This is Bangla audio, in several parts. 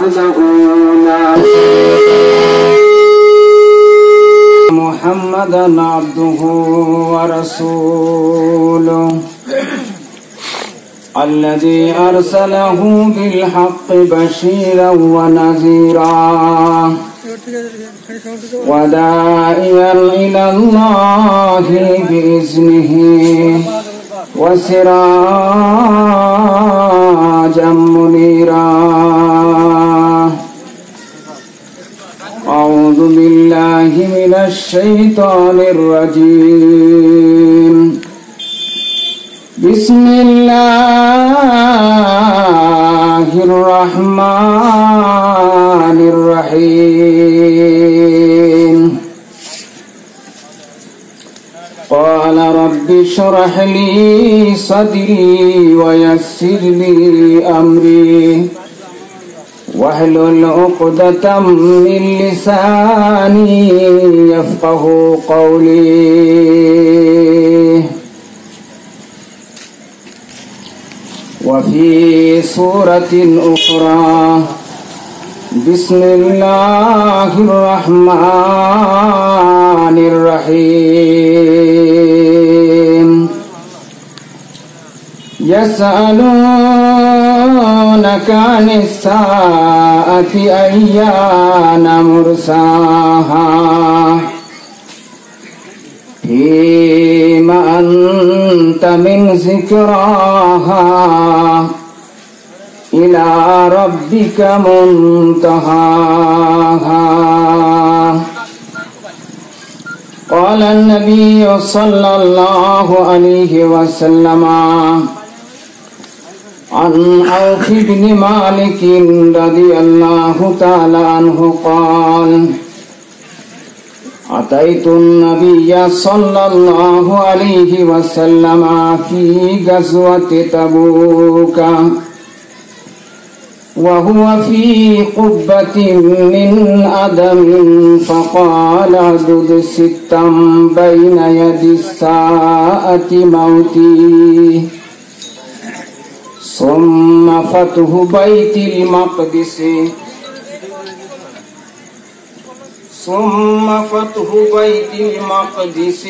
لا محمدا عبده ورسوله. الذي أرسله بالحق بشيرا ونذيرا. وداعيا إلى الله بإذنه. وسراجا منيرا. أعوذ بالله من الشيطان الرجيم. بسم الله الرحمن الرحيم. قال رب اشرح لي صدري ويسر لي أمري. واحلل عقدة من لساني يفقه قولي. وفي سورة أخرى بسم الله الرحمن الرحيم. يسألونك عن الساعة أيان مرساها. فيما أنت من ذكراها. إلى ربك منتهاها. قال النبي صلى الله عليه وسلم عن عوف بن مالك رضي الله تعالى عنه قال أتيت النبي صلى الله عليه وسلم في غزوة تبوك. وهو في قبة من أدم فقال عدد ستا بين يدي الساعة موتي. ثم فتح بيت المقدس. ثم فتح بيت المقدس.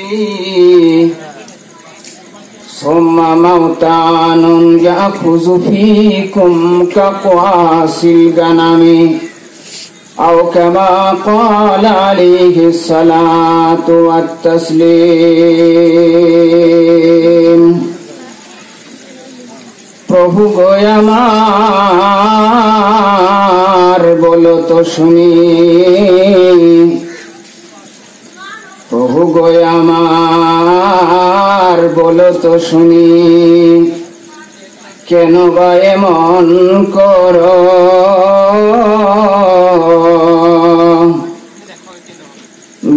ثم موتان يأخذ فيكم كقواس الغنم أو كما قال عليه الصلاة والتسليم প্রভু আমার বলো তো শুনি প্রভু আমার, বলো তো শুনি। কেন বা এমন কর?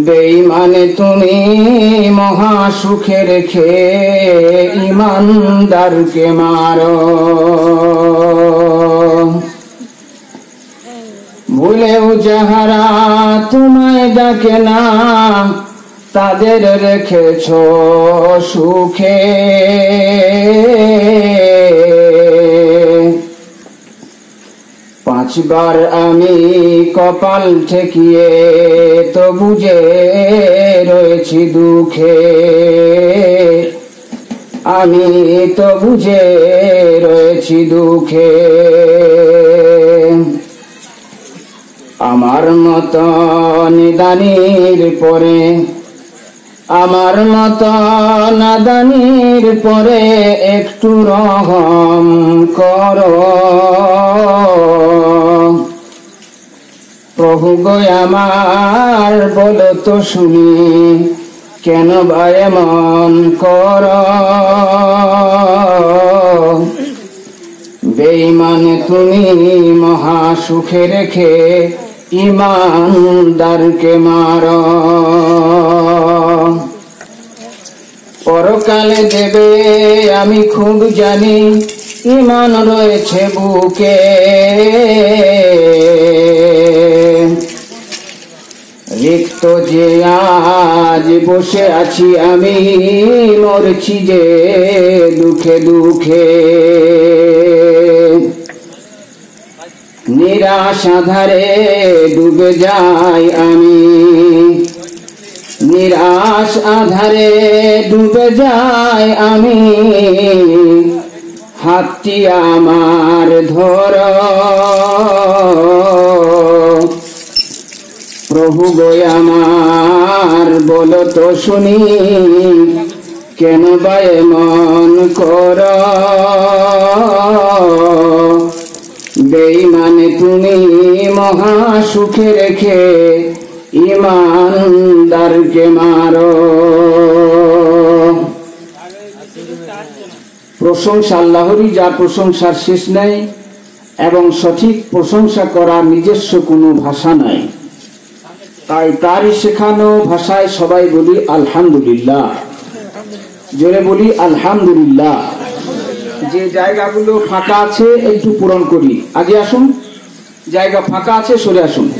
বেইমানে তুমি মহা সুখে রেখে ইমানদারকে মারো। ভুলেও যাহারা তোমায় ডাকে না তাদের রেখেছ সুখে। পাঁচবার আমি কপাল ঠেকিয়ে তো বুঝে রয়েছি দুঃখে। আমি তো বুঝে রয়েছি দুঃখে। আমার মত নিদানির পরে আমার মত নাদানির পরে একটু রহম কর। প্রভু গো আমার, বলো তো শুনি, কেন বা এমন কর? বেঈমানে তুমি মহা সুখে রেখে ইমানদারকে মার। পরকালে দেবে, আমি খুব জানি, ইমান রয়েছে বুকে। রিক্ত যে আজ বসে আছি আমি, মরছি যে দুঃখে দুঃখে। নিরাশ আধারে ডুবে যাই আমি। নিরাশ আধারে ডুবে যাই আমি। হাতটি আমার ধর। প্রভু গো আমার, বলো তো শুনি, কেন বায় মন কর? বেইমানে তুমি মহা সুখে রেখে ইমানদারকে মারো। প্রশংসা, আল্লাহরই যা প্রশংসার শেষ নেই এবং সঠিক প্রশংসা করার নিজস্ব কোনো ভাষা নাই। তাই তারই শেখানো ভাষায় সবাই বলি আলহামদুলিল্লাহ। জোরে বলি আলহামদুলিল্লাহ। যে জায়গাগুলো ফাঁকা আছে একটু পূরণ করি। আগে আসুন। জায়গা ফাঁকা আছে, সরে আসুন।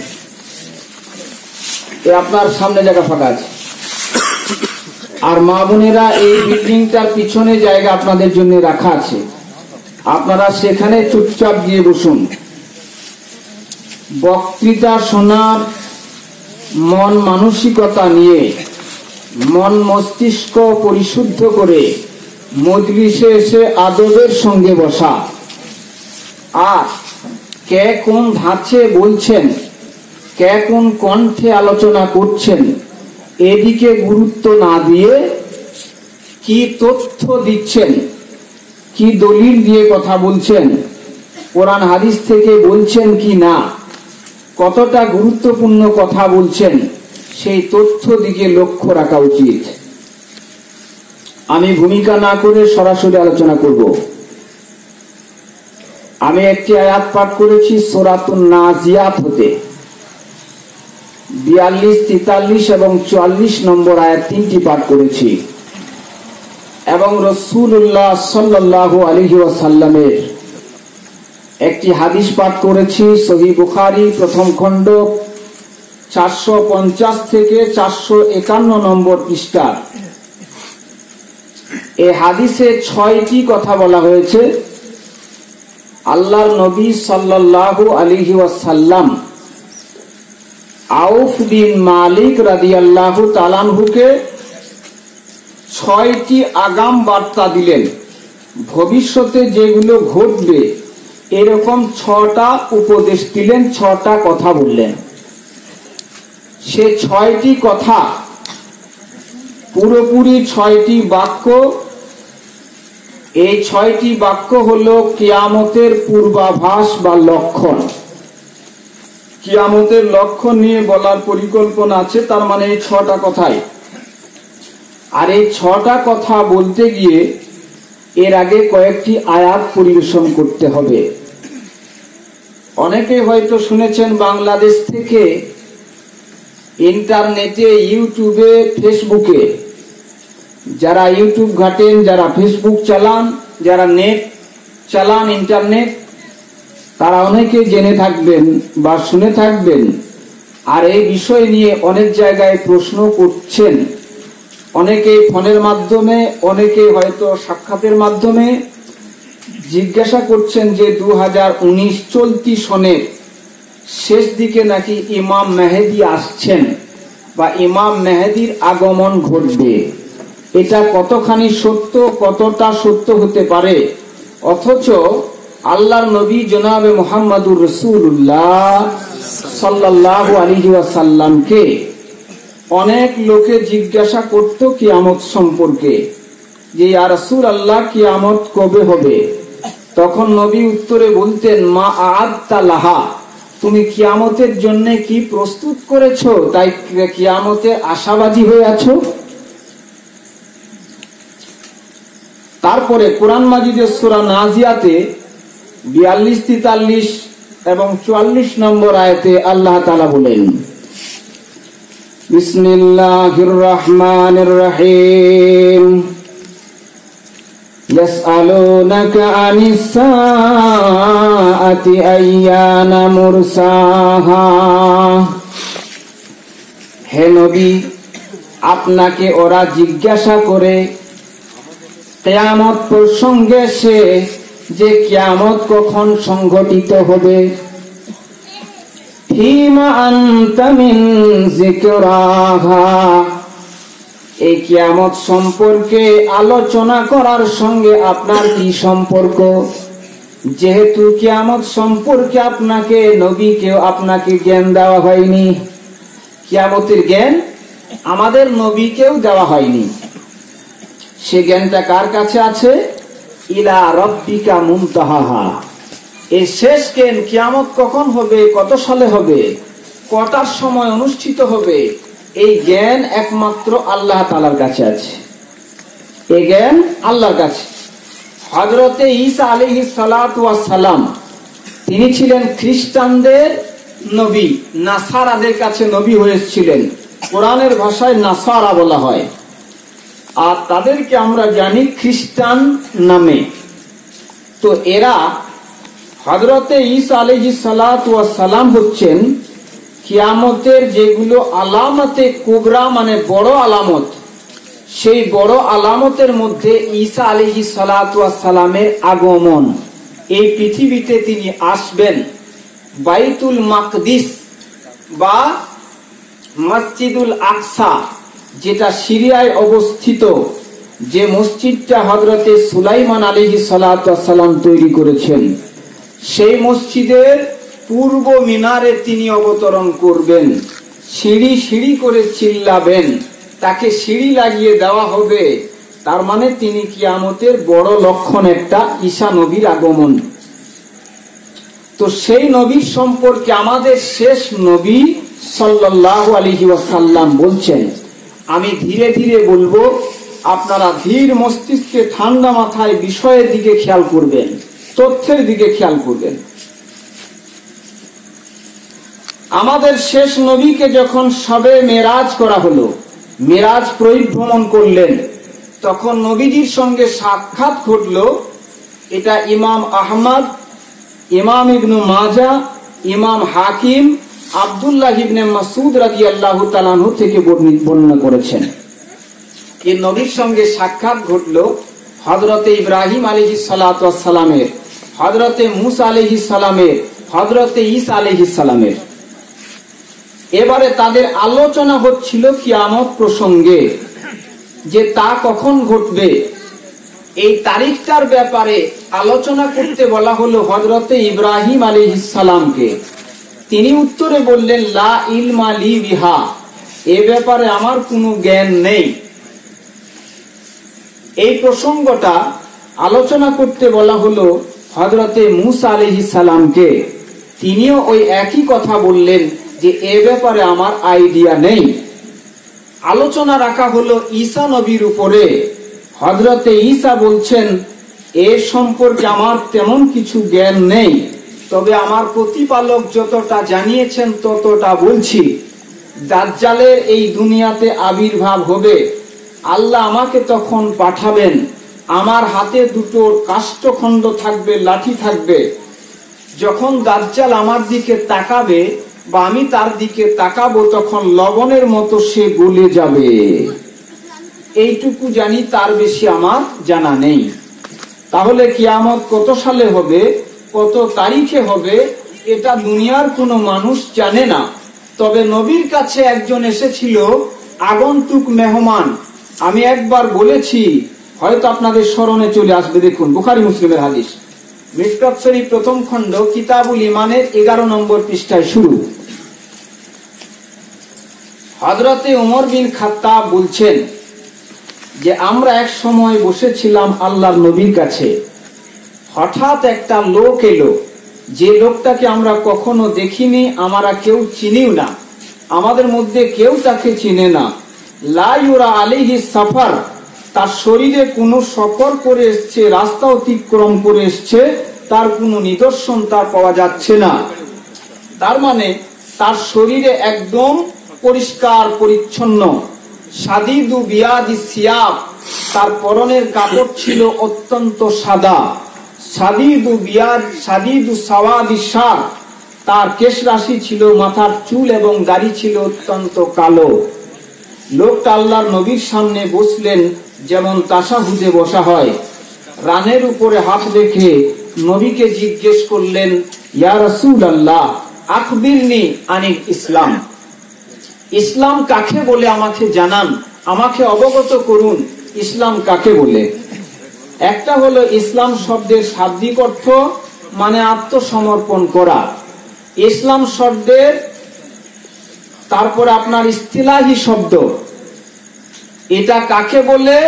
আপনার সামনে জায়গা ফাঁকা আছে। আর মা বোনেরা এই বিল্ডিংটার পিছনে জায়গা আপনাদের জন্য রাখা আছে। আপনারা সেখানে চুপচাপ গিয়ে বসুন। বক্তৃতা শোনার মন মানসিকতা নিয়ে মন মস্তিষ্ক পরিশুদ্ধ করে মজলিসে এসে আদবের সঙ্গে বসা। আর কে কোন ধাঁচে বলছেন কে কোন কণ্ঠে আলোচনা করছেন? এদিকে গুরুত্ব না দিয়ে কি তথ্য দিচ্ছেন? কি দলিল দিয়ে কথা বলছেন? কোরআন হাদিস থেকে বলছেন কি না? কতটা গুরুত্বপূর্ণ কথা বলছেন? সেই তথ্য দিকে লক্ষ্য রাখা উচিত। আমি ভূমিকা না করে সরাসরি আলোচনা করব। আমি একটি আয়াত পাঠ করেছি সোরাতুন নাজিয়াত হতে। বিয়াল্লিশ, তেতাল্লিশ এবং চুয়াল্লিশ নম্বর আয়াত তিনটি পাঠ করেছি। এবং রসুল্লাহ সাল্লাহ আলহি ওয়াসাল্লামের একটি হাদিস পাঠ করেছি, সহি বুখারি, প্রথম খণ্ড, চারশো পঞ্চাশ থেকে চারশো একান্ন নম্বর পৃষ্ঠার। এ হাদিসে ছয়টি কথা বলা হয়েছে। আল্লাহর নবী সাল্লাহ আলিহি ওয়াসাল্লাম আউফ বিন মালিক রাদি আল্লাহ তালানহুকে ছয়টি আগাম বার্তা দিলেন। ভবিষ্যতে যেগুলো ঘটবে, এরকম ছটা উপদেশ দিলেন, ছটা কথা বললেন। সে ছয়টি কথা, পুরোপুরি ছয়টি বাক্য, এই ছয়টি বাক্য হলো কিয়ামতের পূর্বাভাস বা লক্ষণ। কিয়ামতের লক্ষ্য নিয়ে বলার পরিকল্পনা আছে, তার মানে এই ছটা কথাই। আর এই ছটা কথা বলতে গিয়ে এর আগে কয়েকটি আয়াত পরিবেশন করতে হবে। অনেকে হয়তো শুনেছেন, বাংলাদেশ থেকে ইন্টারনেটে, ইউটিউবে, ফেসবুকে, যারা ইউটিউব ঘাটেন, যারা ফেসবুক চালান, যারা নেট চালান, ইন্টারনেট তারা অনেকে জেনে থাকবেন বা শুনে থাকবেন আর এই বিষয় নিয়ে অনেক জায়গায় প্রশ্ন করছেন। অনেকে ফোনের মাধ্যমে অনেকে হয়তো সাক্ষাতের মাধ্যমে জিজ্ঞাসা করছেন যে দু হাজার উনিশ চলতি সনের শেষ দিকে নাকি ইমাম মেহেদি আসছেন বা ইমাম মেহেদির আগমন ঘটবে। এটা কতখানি সত্য, কতটা সত্য হতে পারে? অথচ আল্লাহর নবী জনাবে মোহাম্মদুর রসুল্লাহ সাল্লাহ আলী সাল্লামকে অনেক লোকে জিজ্ঞাসা করত কিয়ামত সম্পর্কে যে আর রসুল আল্লাহ কিয়ামত কবে হবে? তখন নবী উত্তরে বলতেন, মা আদ লাহা, তুমি কিয়ামতের জন্য কি প্রস্তুত করেছ? তাই কিয়ামতে আশাবাদী হয়ে আছো? তারপরে কোরআন মাজিদের সুরা নাজিয়াতে বিয়াল্লিশ তেতাল্লিশ এবং চুয়াল্লিশ নম্বর আয়তে আল্লাহ তালা বলেন বিসমিল্লাহির রহমানির রহিম يسألونك عن الساعة أيان مرساها হে নবী আপনাকে ওরা জিজ্ঞাসা করে কেয়ামত প্রসঙ্গে সে যে কেয়ামত কখন সংঘটিত হবে? এই কিয়ামত সম্পর্কে আলোচনা করার সঙ্গে আপনার কি সম্পর্ক? যেহেতু কিয়ামত সম্পর্কে আপনাকে, নবীকেও আপনাকে জ্ঞান দেওয়া হয়নি। কিয়ামতের জ্ঞান আমাদের নবীকেও দেওয়া হয়নি। সে জ্ঞানটা কার কাছে আছে? ইলা রব্বিকা মুমতাহা এই শেষ জ্ঞান কিয়ামত কখন হবে? কত সালে হবে? কটার সময় অনুষ্ঠিত হবে? এই জ্ঞান একমাত্র আল্লাহ তালার কাছে আছে। এই জ্ঞান আল্লাহর কাছে। হজরতে ঈসা আলিহি সালাম তিনি ছিলেন খ্রিস্টানদের নবী, নাসারাদের কাছে নবী হয়েছিলেন। কোরআনের ভাষায় নাসারা বলা হয়। আর তাদেরকে আমরা জানি খ্রিস্টান নামে। তো এরা হজরতে ঈসা আলহি সালাম হচ্ছেন কিয়ামতের যেগুলো আলামতে কুবরা মানে বড় আলামত, সেই বড় আলামতের মধ্যে ঈসা আলহি সালামের আগমন। এই পৃথিবীতে তিনি আসবেন বাইতুল মাকদিস বা মসজিদুল আকসা। যেটা সিরিয়ায় অবস্থিত, যে মসজিদটা হজরতে সুলাইমান আলহি সালাম তৈরি করেছেন, সেই মসজিদের পূর্ব মিনারে তিনি অবতরণ করবেন, সিঁড়ি সিঁড়ি করে চিল্লাবেন, তাকে সিঁড়ি লাগিয়ে দেওয়া হবে, তার মানে তিনি কিয়ামতের বড় লক্ষণ একটা ঈশা নবীর আগমন। তো সেই নবীর সম্পর্কে আমাদের শেষ নবী সাল্লাহ আলহি ওয়াসাল্লাম বলছেন আমি ধীরে ধীরে বলব, আপনারা ধীর মস্তিষ্কে ঠান্ডা মাথায় বিষয়ের দিকে খেয়াল করবেন, তথ্যের দিকে খেয়াল করবেন। আমাদের শেষ নবীকে যখন সবে মেরাজ করা হলো, মেরাজ পরিভ্রমণ করলেন, তখন নবীজির সঙ্গে সাক্ষাৎ ঘটল, এটা ইমাম আহমদ, ইমাম ইবনু মাজা, ইমাম হাকিম আবদুল্লাহ ইবনে মাসুদ রাজি আল্লাহ তালানহু থেকে বর্ণনা করেছেন। এই নবীর সঙ্গে সাক্ষাৎ ঘটল হজরতে ইব্রাহিম আলহি সালামের হজরতে মুসা আলহি সালামের হজরতে ইসা আলহি সালামের। এবারে তাদের আলোচনা হচ্ছিল কিয়ামত প্রসঙ্গে, যে তা কখন ঘটবে। এই তারিখটার ব্যাপারে আলোচনা করতে বলা হলো হজরতে ইব্রাহিম আলী ইসালামকে তিনি উত্তরে বললেন, লা ইলমা লি বিহা। এ ব্যাপারে আমার কোনো জ্ঞান নেই। এই প্রসঙ্গটা আলোচনা করতে বলা হলো হজরতে মুসা আলহি সালামকে। তিনিও ওই একই কথা বললেন যে, এ ব্যাপারে আমার আইডিয়া নেই। আলোচনা রাখা হলো ঈসা নবীর উপরে। হজরতে ঈসা বলছেন এর সম্পর্কে আমার তেমন কিছু জ্ঞান নেই। তবে আমার প্রতিপালক যতটা জানিয়েছেন, ততটা বলছি। দাজ্জালের এই দুনিয়াতে আবির্ভাব হবে। আল্লাহ আমাকে তখন পাঠাবেন। আমার হাতে দুটো কাষ্ঠখণ্ড থাকবে, লাঠি থাকবে। যখন দাজ্জাল আমার দিকে তাকাবে বা আমি তার দিকে তাকাবো, তখন লবণের মতো সে গলে যাবে। এইটুকু জানি, তার বেশি আমার জানা নেই। তাহলে কিয়ামত কত সালে হবে? কত তারিখে হবে, এটা দুনিয়ার কোনো মানুষ জানে না। তবে নবীর কাছে একজন এসেছিল, আগন্তুক মেহমান, আমি একবার বলেছি, হয়তো আপনাদের স্মরণে চলে আসবে। দেখুন, বুখারি মুসলিমের হাদিস। মিসকাত প্রথম খণ্ড, কিতাবুল ইমানের এগারো নম্বর পৃষ্ঠায় শুরু। হজরতে উমর বিন খাত্তা বলছেন যে, আমরা এক সময় বসেছিলাম আল্লাহর নবীর কাছে। হঠাৎ একটা লোক এলো। যে লোকটাকে আমরা কখনো দেখিনি, আমরা কেউ চিনিও না। আমাদের মধ্যে কেউ তাকে চিনে না। লাইউরা আলিহি সাফার, তার শরীরে কোনো সফর করে এসছে, রাস্তা অতিক্রম করে এসছে, তার কোনো নিদর্শন তার পাওয়া যাচ্ছে না। তার মানে তার শরীরে একদম পরিষ্কার, পরিচ্ছন্ন। সাদিদু বিয়াদি সিয়াব, তার পরনের কাপড় ছিল অত্যন্ত সাদা। সাদিদু বিয়াদ সাদিদু সাওয়াদি তার কেশ রাশি ছিল, মাথার চুল এবং দাড়ি ছিল অত্যন্ত কালো। লোকটা আল্লাহর নবীর সামনে বসলেন, যেমন তাসাহুদে বসা হয়। রানের উপরে হাত রেখে নবীকে জিজ্ঞেস করলেন, ইয়া রাসূল আল্লাহ আখবিরনি আনিল ইসলাম। ইসলাম কাকে বলে আমাকে জানান? আমাকে অবগত করুন, ইসলাম কাকে বলে? একটা হলো ইসলাম শব্দের শাব্দিক অর্থ মানে আত্মসমর্পণ করা। ইসলাম শব্দের, তারপরে আপনার ইস্তিলাহি শব্দ। এটা কাকে বলে?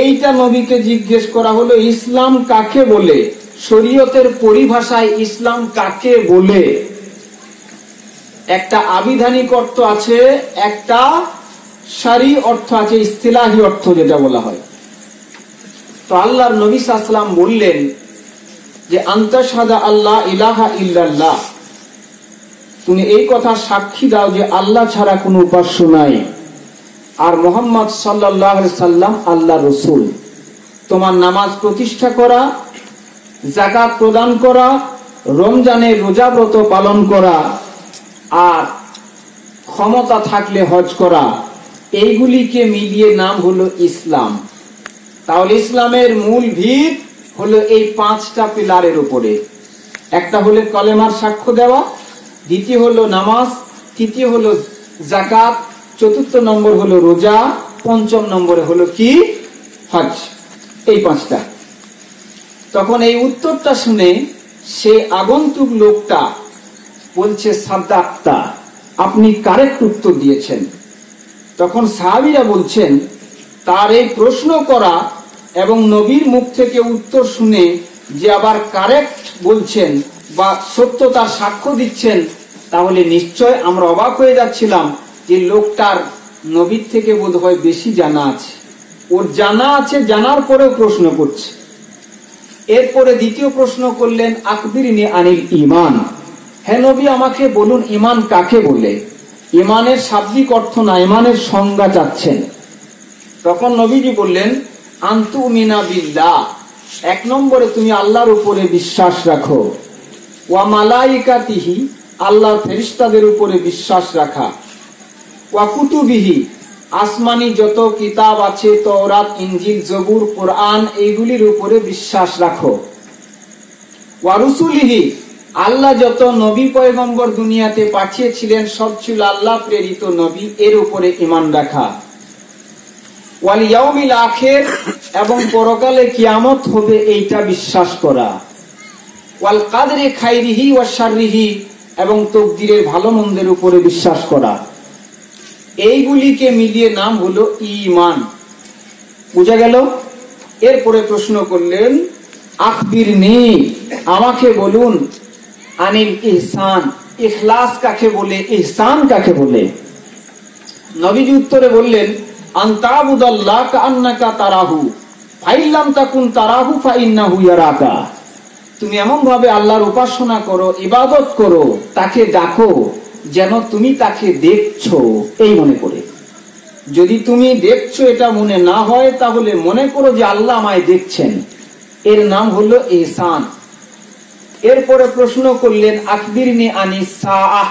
এইটা নবীকে জিজ্ঞেস করা হলো, ইসলাম কাকে বলে? শরীয়তের পরিভাষায় ইসলাম কাকে বলে? একটা আবিধানিক অর্থ আছে, একটা সারি অর্থ আছে, ইস্তিলাহি অর্থ যেটা বলা হয়। তো আল্লাহর নবী সাল্লাম বললেন যে আন্তঃসাদা আল্লাহ ইলাহা ইল্লাল্লাহ। তুমি এই কথা সাক্ষী দাও যে, আল্লাহ ছাড়া কোনো উপাস্য নাই। আর মোহাম্মদ সাল্লাহ সাল্লাম আল্লাহ রসুল। তোমার নামাজ প্রতিষ্ঠা করা জাকাত প্রদান করা, রমজানে রোজাব্রত পালন করা, আর ক্ষমতা থাকলে হজ করা, এইগুলিকে মিলিয়ে নাম হলো ইসলাম। তাহলে ইসলামের মূল ভিত হলো এই পাঁচটা পিলারের উপরে। একটা হলো কলেমার সাক্ষ্য দেওয়া, দ্বিতীয় হলো নামাজ, তৃতীয় হলো জাকাত চতুর্থ নম্বর হলো রোজা, পঞ্চম নম্বরে হলো কি? হজ। এই পাঁচটা। তখন এই উত্তরটা শুনে সে আগন্তুক লোকটা বলছে সাদ্দাক্তা আপনি কারেক্ট উত্তর দিয়েছেন। তখন সাহাবিরা বলছেন, তার এই প্রশ্ন করা এবং নবীর মুখ থেকে উত্তর শুনে যে আবার কারেক্ট বলছেন বা সত্যতার সাক্ষ্য দিচ্ছেন, তাহলে নিশ্চয় আমরা অবাক হয়ে যাচ্ছিলাম যে লোকটার নবীর থেকে বোধ হয় বেশি জানা আছে। ওর জানা আছে, জানার পরেও প্রশ্ন করছে। এরপরে দ্বিতীয় প্রশ্ন করলেন আকবিরিনী আনিল ইমান হ্যাঁ নবী, আমাকে বলুন ইমান কাকে বলে? ইমানের শাব্দিক অর্থ না ইমানের সংজ্ঞা চাচ্ছেন। তখন নবীজি বললেন আন্তু মিনা বিল্লাহ। এক নম্বরে তুমি আল্লাহর উপরে বিশ্বাস রাখো। ওয়া মালাইকাতিহি আল্লাহর ফেরিস্তাদের উপরে বিশ্বাস রাখা। ওয়া কুতুবিহি, আসমানি যত কিতাব আছে, তওরাত, ইনজিল, জবুর, কোরআন, এইগুলির উপরে বিশ্বাস রাখো। ওয়া রুসুলিহি, আল্লাহ যত নবী পয়গম্বর দুনিয়াতে পাঠিয়েছিলেন, সব ছিল আল্লাহ প্রেরিত নবী, এর উপরে ইমান রাখা। ওয়াল আখির এবং পরকালে কিয়ামত হবে এইটা বিশ্বাস করা। ওয়াল কাদরে খাইরিহি ওয়া শাররিহি এবং তকদিরের ভালো মন্দের উপরে বিশ্বাস করা। এইগুলিকে মিলিয়ে নাম হলো ইমান বুঝা গেল? এরপরে প্রশ্ন করলেন, আখবির নেই, আমাকে বলুন, আনিল ইহসান, ইখলাস কাকে বলে, ইহসান কাকে বলে? নবীজি উত্তরে বললেন তারাহু। ফাইল্লাম তারাহু তুমি এমন ভাবে আল্লাহর উপাসনা করো, ইবাদত করো, তাকে ডাকো, যেন তুমি তাকে দেখছ, এই মনে করে। যদি তুমি দেখছ এটা মনে না হয়, তাহলে মনে করো যে আল্লাহ আমায় দেখছেন। এর নাম হলো এহসান। এরপরে প্রশ্ন করলেন, আকবিরনি আনি সাহ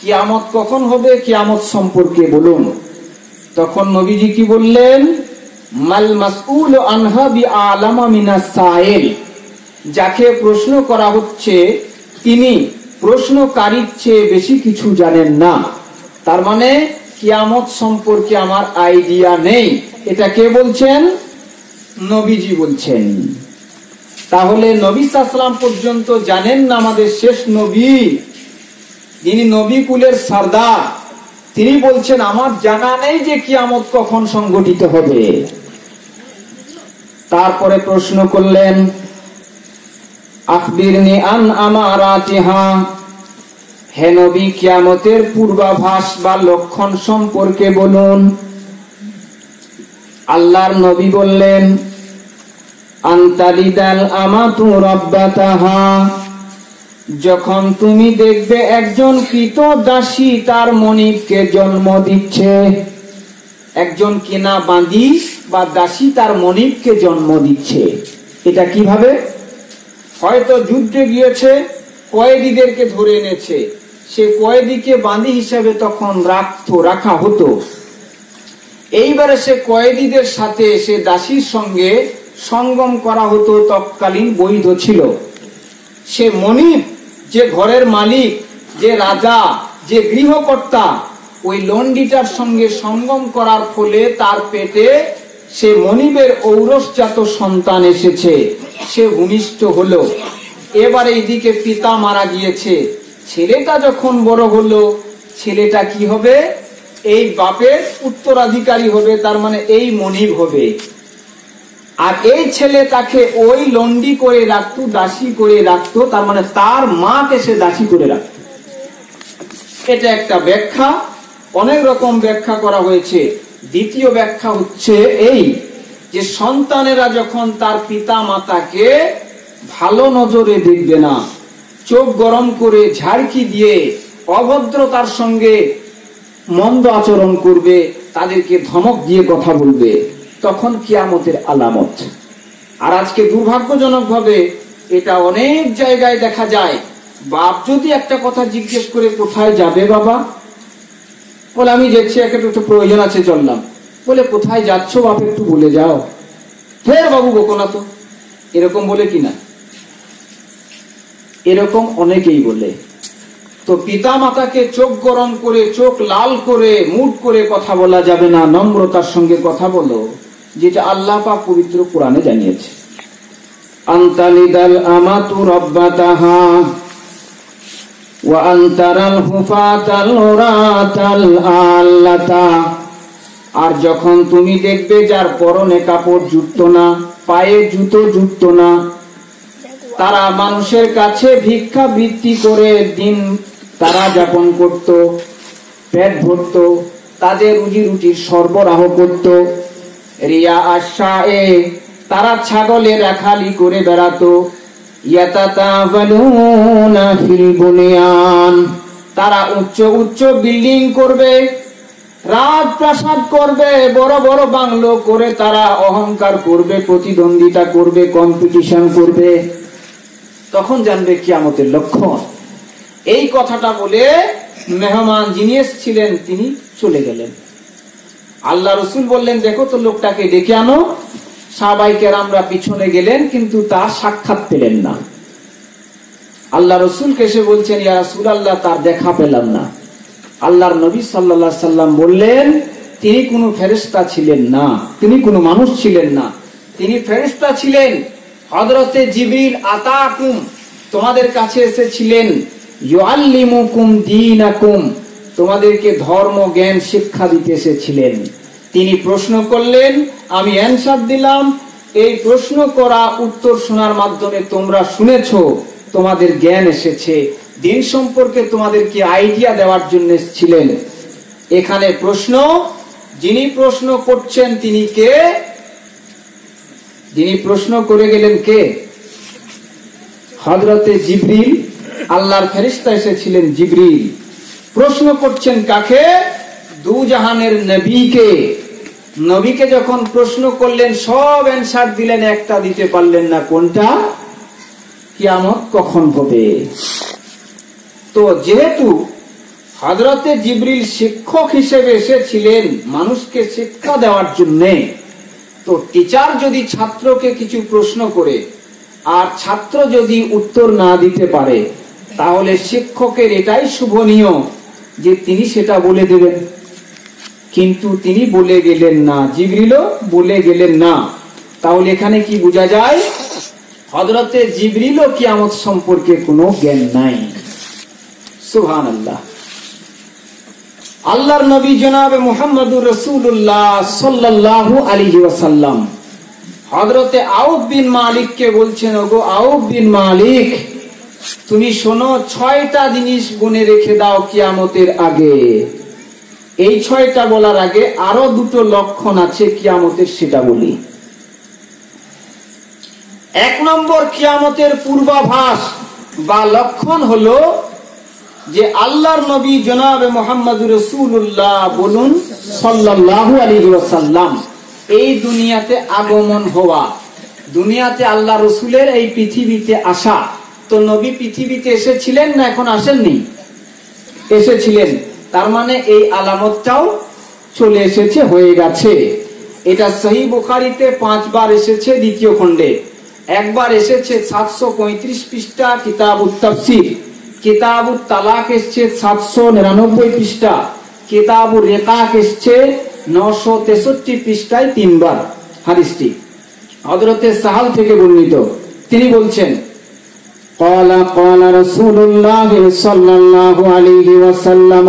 কিয়ামত কখন হবে? কিয়ামত সম্পর্কে বলুন। তখন নবীজি কি বললেন? মাল মাসউল আনহা বি আলামা মিনাস সাইল যাকে প্রশ্ন করা হচ্ছে, তিনি প্রশ্নকারীর চেয়ে বেশি কিছু জানেন না। তার মানে কিয়ামত সম্পর্কে আমার আইডিয়া নেই। এটা কে বলছেন? নবীজি বলছেন। তাহলে নবী সাল্লাম পর্যন্ত জানেন না আমাদের শেষ নবী? যিনি নবী কুলের সর্দার। তিনি বলছেন, আমার জানা নেই যে কিয়ামত কখন সংগঠিত হবে। তারপরে প্রশ্ন করলেন, আখবিরনি আন আমারাতিহা? হে নবী, কিয়ামতের পূর্বাভাস বা লক্ষণ সম্পর্কে বলুন। আল্লাহর নবী বললেন আন্তালিদাল আমাতু রব্বাতাহা? যখন তুমি দেখবে একজন কৃত দাসী, তার মনিবকে জন্ম দিচ্ছে। একজন কেনা বাঁধি বা দাসী, তার মনিবকে জন্ম দিচ্ছে। এটা কীভাবে? হয়তো যুদ্ধে গিয়েছে, কয়েদিদেরকে ধরে এনেছে। সে কয়েদিকে বাঁধি হিসাবে তখন রাখতো, রাখা হতো। এইবারে সে কয়েদিদের সাথে সে দাসীর সঙ্গে সঙ্গম করা হতো, তৎকালীন বৈধ ছিল। সে মনিব যে ঘরের মালিক, যে রাজা, যে গৃহকর্তা, ওই লন্ডিটার সঙ্গে সঙ্গম করার ফলে তার পেটে সে মনিবের ঔরসজাত সন্তান এসেছে। সে ভূমিষ্ঠ হলো। এবার এইদিকে পিতা মারা গিয়েছে। ছেলেটা যখন বড় হলো, ছেলেটা কি হবে? এই বাপের উত্তরাধিকারী হবে, তার মানে এই মনিব হবে। আর এই ছেলে তাকে ওই লন্ডি করে রাখতো, দাসী করে রাখতো, তার মানে তার মাকে সে দাসী করে রাখত। এটা একটা ব্যাখ্যা। অনেক রকম ব্যাখ্যা করা হয়েছে। দ্বিতীয় ব্যাখ্যা হচ্ছে এই যে সন্তানেরা যখন তার পিতা মাতাকে ভালো নজরে দেখবে না, চোখ গরম করে ঝাড়কি দিয়ে অভদ্রতার সঙ্গে মন্দ আচরণ করবে, তাদেরকে ধমক দিয়ে কথা বলবে। তখন কিয়ামতের আলামত। আর আজকে দুর্ভাগ্যজনক ভাবে এটা অনেক জায়গায় দেখা যায়। বাপ যদি একটা কথা জিজ্ঞেস করে, কোথায় যাবে বাবা? বলে, আমি যাচ্ছি একটা একটু প্রয়োজন আছে চললাম বলে, কোথায় যাচ্ছ বাপ, একটু বলে যাও। ফের বাবু বকো না তো। এরকম বলে কিনা এরকম অনেকেই বলে। তো পিতা মাতাকে চোখ গরম করে, চোখ লাল করে মুড করে কথা বলা যাবে না, নম্রতার সঙ্গে কথা বলো। যেটা আল্লাহ পাক পবিত্র কোরআনে জানিয়েছে। আন্তালিদাল আমাতু হুফাতাল আল্লাতা। আর যখন তুমি দেখবে যার পরনে কাপড় জুটতো না, পায়ে জুতো জুটতো না, তারা মানুষের কাছে ভিক্ষা বৃত্তি করে দিন তারা যাপন করত, পেট ভরত, তাদের রুজি রুটির সরবরাহ করত। রিয়া আশা এ তারা ছাগলে রাখালি করে বেড়াতো। তারা উচ্চ উচ্চ বিল্ডিং করবে, রাজপ্রাসাদ করবে, বড় বড় বাংলো করে তারা অহংকার করবে, প্রতিদ্বন্দ্বিতা করবে কম্পিটিশন করবে। তখন জানবে কিয়ামতের লক্ষণ। এই কথাটা বলে মেহমান যিনি এসেছিলেন, তিনি চলে গেলেন। আল্লাহ রসুল বললেন, দেখো তো লোকটাকে ডেকে আনো। সাহবাইকের আমরা পিছনে গেলেন, কিন্তু তা সাক্ষাৎ পেলেন না। আল্লাহ রসুল কেসে বলছেন, ইয়া রসুল আল্লাহ তার দেখা পেলাম না। আল্লাহর নবী সাল্লাহ সাল্লাম বললেন, তিনি কোনো ফেরেস্তা ছিলেন না। তিনি কোনো মানুষ ছিলেন না। তিনি ফেরেস্তা ছিলেন। হজরতে জিবিল আতাকুম তোমাদের কাছে এসেছিলেন। ইউআল্লিমুকুম দীনাকুম। তোমাদেরকে ধর্ম, জ্ঞান, শিক্ষা দিতে এসেছিলেন। তিনি প্রশ্ন করলেন, আমি অ্যান্সার দিলাম, এই প্রশ্ন করা উত্তর শোনার মাধ্যমে তোমরা শুনেছ, তোমাদের জ্ঞান এসেছে। দিন সম্পর্কে তোমাদেরকে আইডিয়া দেওয়ার জন্য ছিলেন এখানে প্রশ্ন, যিনি প্রশ্ন করছেন তিনি কে? যিনি প্রশ্ন করে গেলেন কে? হজরতে জিবরিল। আল্লাহর ফেরিস্তা এসেছিলেন জিবরিল। প্রশ্ন করছেন কাকে? দু জাহানের নবীকে। নবীকে যখন প্রশ্ন করলেন, সব অ্যান্সার দিলেন, একটা দিতে পারলেন না, কোনটা? কিয়ামত কখন হবে? তো যেহেতু হজরতে জিবরিল শিক্ষক হিসেবে এসেছিলেন মানুষকে শিক্ষা দেওয়ার জন্য, তো টিচার যদি ছাত্রকে কিছু প্রশ্ন করে, আর ছাত্র যদি উত্তর না দিতে পারে, তাহলে শিক্ষকের এটাই শুভনীয়। যে তিনি সেটা বলে দেবেন। কিন্তু তিনি বলে গেলেন না। জিবরিলও বলে গেলেন না। তাহলে এখানে কি বোঝা যায়? হজরতে জিবরিলও কিয়ামত সম্পর্কে কোনো জ্ঞান নাই। সুহান আল্লাহ আল্লাহর নবী জনাবে মোহাম্মদুর রসুল্লাহ সাল্লাল্লাহু আলী ওয়াসাল্লাম। হযরতে আউফ বিন মালিককে বলছেন, ওগো আউফ বিন মালিক তুমি শোনো, ছয়টা জিনিস গুনে রেখে দাও কিয়ামতের আগে। এই ছয়টা বলার আগে আরও দুটো লক্ষণ আছে কিয়ামতের সেটা বলি এক নম্বর কিয়ামতের পূর্বাভাস বা লক্ষণ হলো যে আল্লাহর নবী জনাবে মোহাম্মদ রসুল্লাহ বলুন সাল্লাল্লাহু আলাইহি ওয়াসাল্লাম, এই দুনিয়াতে আগমন হওয়া, দুনিয়াতে আল্লাহ রসুলের এই পৃথিবীতে আসা তো নবী পৃথিবীতে এসেছিলেন না এখন আসেননি? এসেছিলেন। তার মানে এই আলামতটাও চলে এসেছে, হয়ে গেছে। এটা সহি বোখারিতে পাঁচবার এসেছে দ্বিতীয় খণ্ডে। একবার এসেছে সাতশো পঁয়ত্রিশ পৃষ্ঠা কিতাব উত্তাফসির কিতাব তালাক এসছে সাতশো নিরানব্বই পৃষ্ঠা। কিতাব রেকাক এসছে নশো তেষট্টি পৃষ্ঠায় তিনবার হাদিসটি। হজরতে সাহাল থেকে বর্ণিত। তিনি বলছেন قال قال رسول الله صلى الله عليه وسلم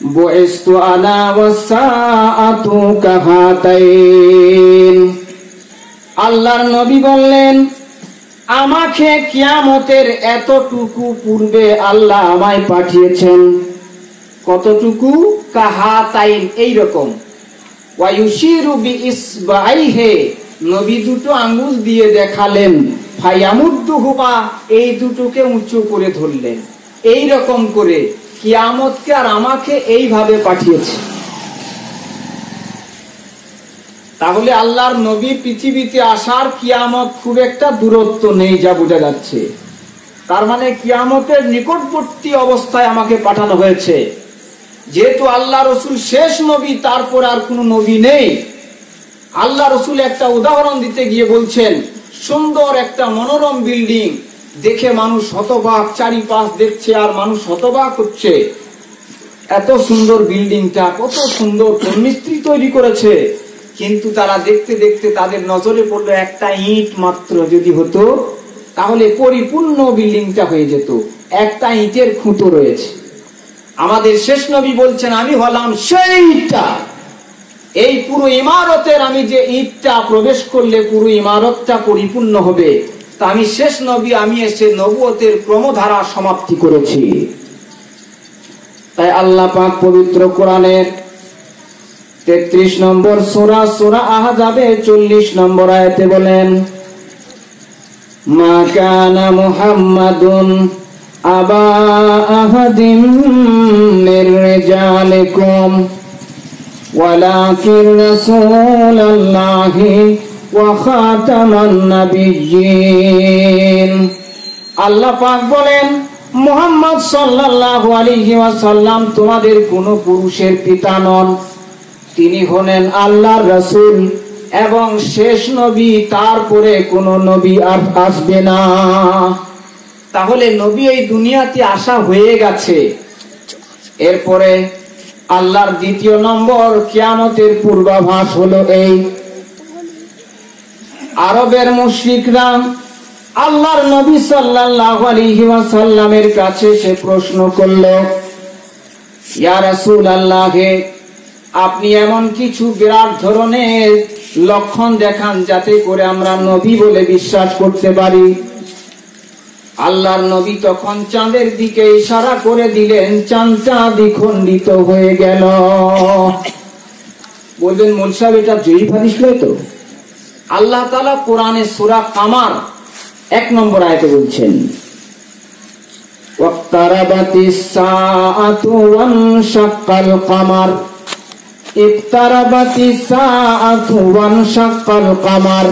بعثت أنا والساعة كهاتين আল্লাহর নবী বললেন আমাকে কিয়ামতের এতটুকু পূর্বে আল্লাহ আমায় পাঠিয়েছেন কতটুকু কাহাতাইন এইরকম ওয়ায়ুশিরু বিইসবাইহে নবী দুটো আঙ্গুল দিয়ে দেখালেন ফায়ামুদ্দুহুমা, এই দুটোকে উঁচু করে ধরলেন। এই রকম করে কিয়ামতকে আর আমাকে এইভাবে পাঠিয়েছে। তাহলে আল্লাহর নবী পৃথিবীতে আসার কিয়ামত খুব একটা দূরত্ব নেই যা বোঝা যাচ্ছে। তার মানে কিয়ামতের নিকটবর্তী অবস্থায় আমাকে পাঠানো হয়েছে। যেহেতু আল্লাহ রসুল শেষ নবী, তারপর আর কোনো নবী নেই। আল্লাহ রসুল একটা উদাহরণ দিতে গিয়ে বলছেন সুন্দর একটা মনোরম বিল্ডিং। দেখে মানুষ হতবাক, চারিপাশ দেখছে আর মানুষ হতবাক হচ্ছে। এত সুন্দর বিল্ডিংটা, কত সুন্দর মিস্ত্রি তৈরি করেছে। কিন্তু তারা দেখতে দেখতে তাদের নজরে পড়ল একটা ইট মাত্র যদি হতো, তাহলে পরিপূর্ণ বিল্ডিংটা হয়ে যেত। একটা ইটের খুঁটো রয়েছে। আমাদের শেষ নবী বলছেন, আমি হলাম সেই ইটটা এই পুরো ইমারতের আমি যে ইটটা প্রবেশ করলে পুরো ইমারতটা পরিপূর্ণ হবে, তা আমি শেষ নবী, আমি এসে নবুয়তের ক্রমধারা সমাপ্তি করেছি। তাই আল্লাহ পাক পবিত্র কোরআনের তেত্রিশ নম্বর সোরা সোরা আহাজাবে চল্লিশ নম্বর আয়াতে বলেন, মা কানা মুহাম্মাদুন আবা আহাদিম মির রিজালিকুম। ولكن رسول الله وخاتم النبيين আল্লাহ পাক বলেন মোহাম্মদ সাল্লাল্লাহু আলাইহি ওয়াসাল্লাম তোমাদের কোন পুরুষের পিতা নন তিনি হলেন আল্লাহর রাসূল এবং শেষ নবী তারপরে কোন নবী আর আসবে না তাহলে নবী এই দুনিয়াতে আসা হয়ে গেছে এরপরে আল্লাহর দ্বিতীয় নম্বর কিয়ামতের পূর্বাভাস হলো এই। আরবের মুশরিকরা আল্লাহর নবী সাল্লাল্লাহু আলাইহি ওয়াসাল্লামের কাছে সে প্রশ্ন করল, ইয়া রাসূলুল্লাহ, আপনি এমন কিছু বিরাট ধরনের লক্ষণ দেখান যাতে করে আমরা নবী বলে বিশ্বাস করতে পারি? আল্লাহর নবী তখন চাঁদের দিকে ইশারা করে দিলেন, চাঁদ চাঁদ খণ্ডিত হয়ে গেল। বলবেন মোল সাহেব, এটা জয়ী ফাদিস তো? আল্লাহ তালা কোরআনে সুরা কামার এক নম্বর আয়তে বলছেন কামার। ইফতারাবাতি কামার।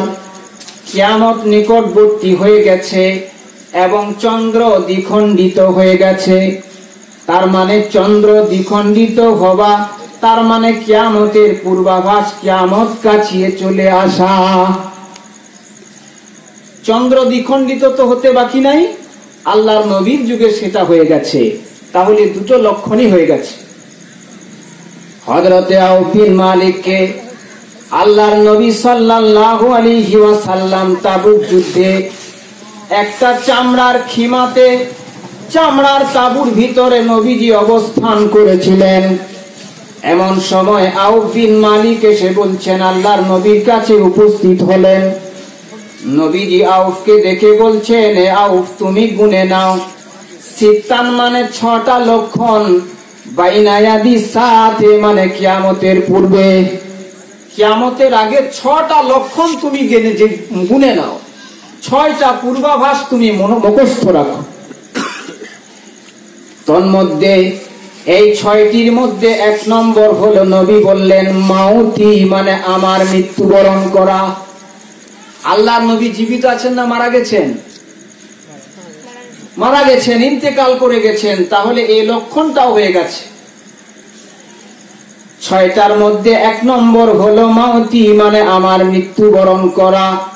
কিয়ামত নিকটবর্তী হয়ে গেছে। এবং চন্দ্র দ্বিখণ্ডিত হয়ে গেছে। তার মানে চন্দ্র দ্বিখণ্ডিত হওয়া, তার মানে কিয়ামতের পূর্বাভাস কিয়ামত কাছিয়ে চলে আসা। চন্দ্র দ্বিখণ্ডিত তো হতে বাকি নাই, আল্লাহর নবীর যুগে সেটা হয়ে গেছে। তাহলে দুটো লক্ষণই হয়ে গেছে। হজরতে আউফিন মালিককে আল্লাহর নবী সাল্লাল্লাহু আলাইহি ওয়াসাল্লাম তাবুক যুদ্ধে একটা চামড়ার খিমাতে, চামড়ার তাবুর ভিতরে নবীজি অবস্থান করেছিলেন। এমন সময় আউফ বিন মালিক এসে বলছেন, আল্লাহর নবীর কাছে উপস্থিত হলেন। নবীজি আউফকে দেখে বলছেন, এ আউফ, তুমি গুনে নাও। সিত্তান মানে ছটা লক্ষণ। বাইনায়াদি সাথে মানে কিয়ামতের পূর্বে। কিয়ামতের আগে ছটা লক্ষণ তুমি গুনে নাও। ছয়টা পূর্বাভাস তুমি মুখস্থ রাখো। তন্মধ্যে, এই ছয়টির মধ্যে এক নম্বর হলো নবী বললেন, মাউতি মানে আমার মৃত্যুবরণ করা। আল্লাহ নবী জীবিত আছেন না মারা গেছেন? মারা গেছেন, ইন্তেকাল করে গেছেন, তাহলে এই লক্ষণটাও হয়ে গেছে। ছয়টার মধ্যে এক নম্বর হলো, মাউতি মানে আমার মৃত্যুবরণ করা।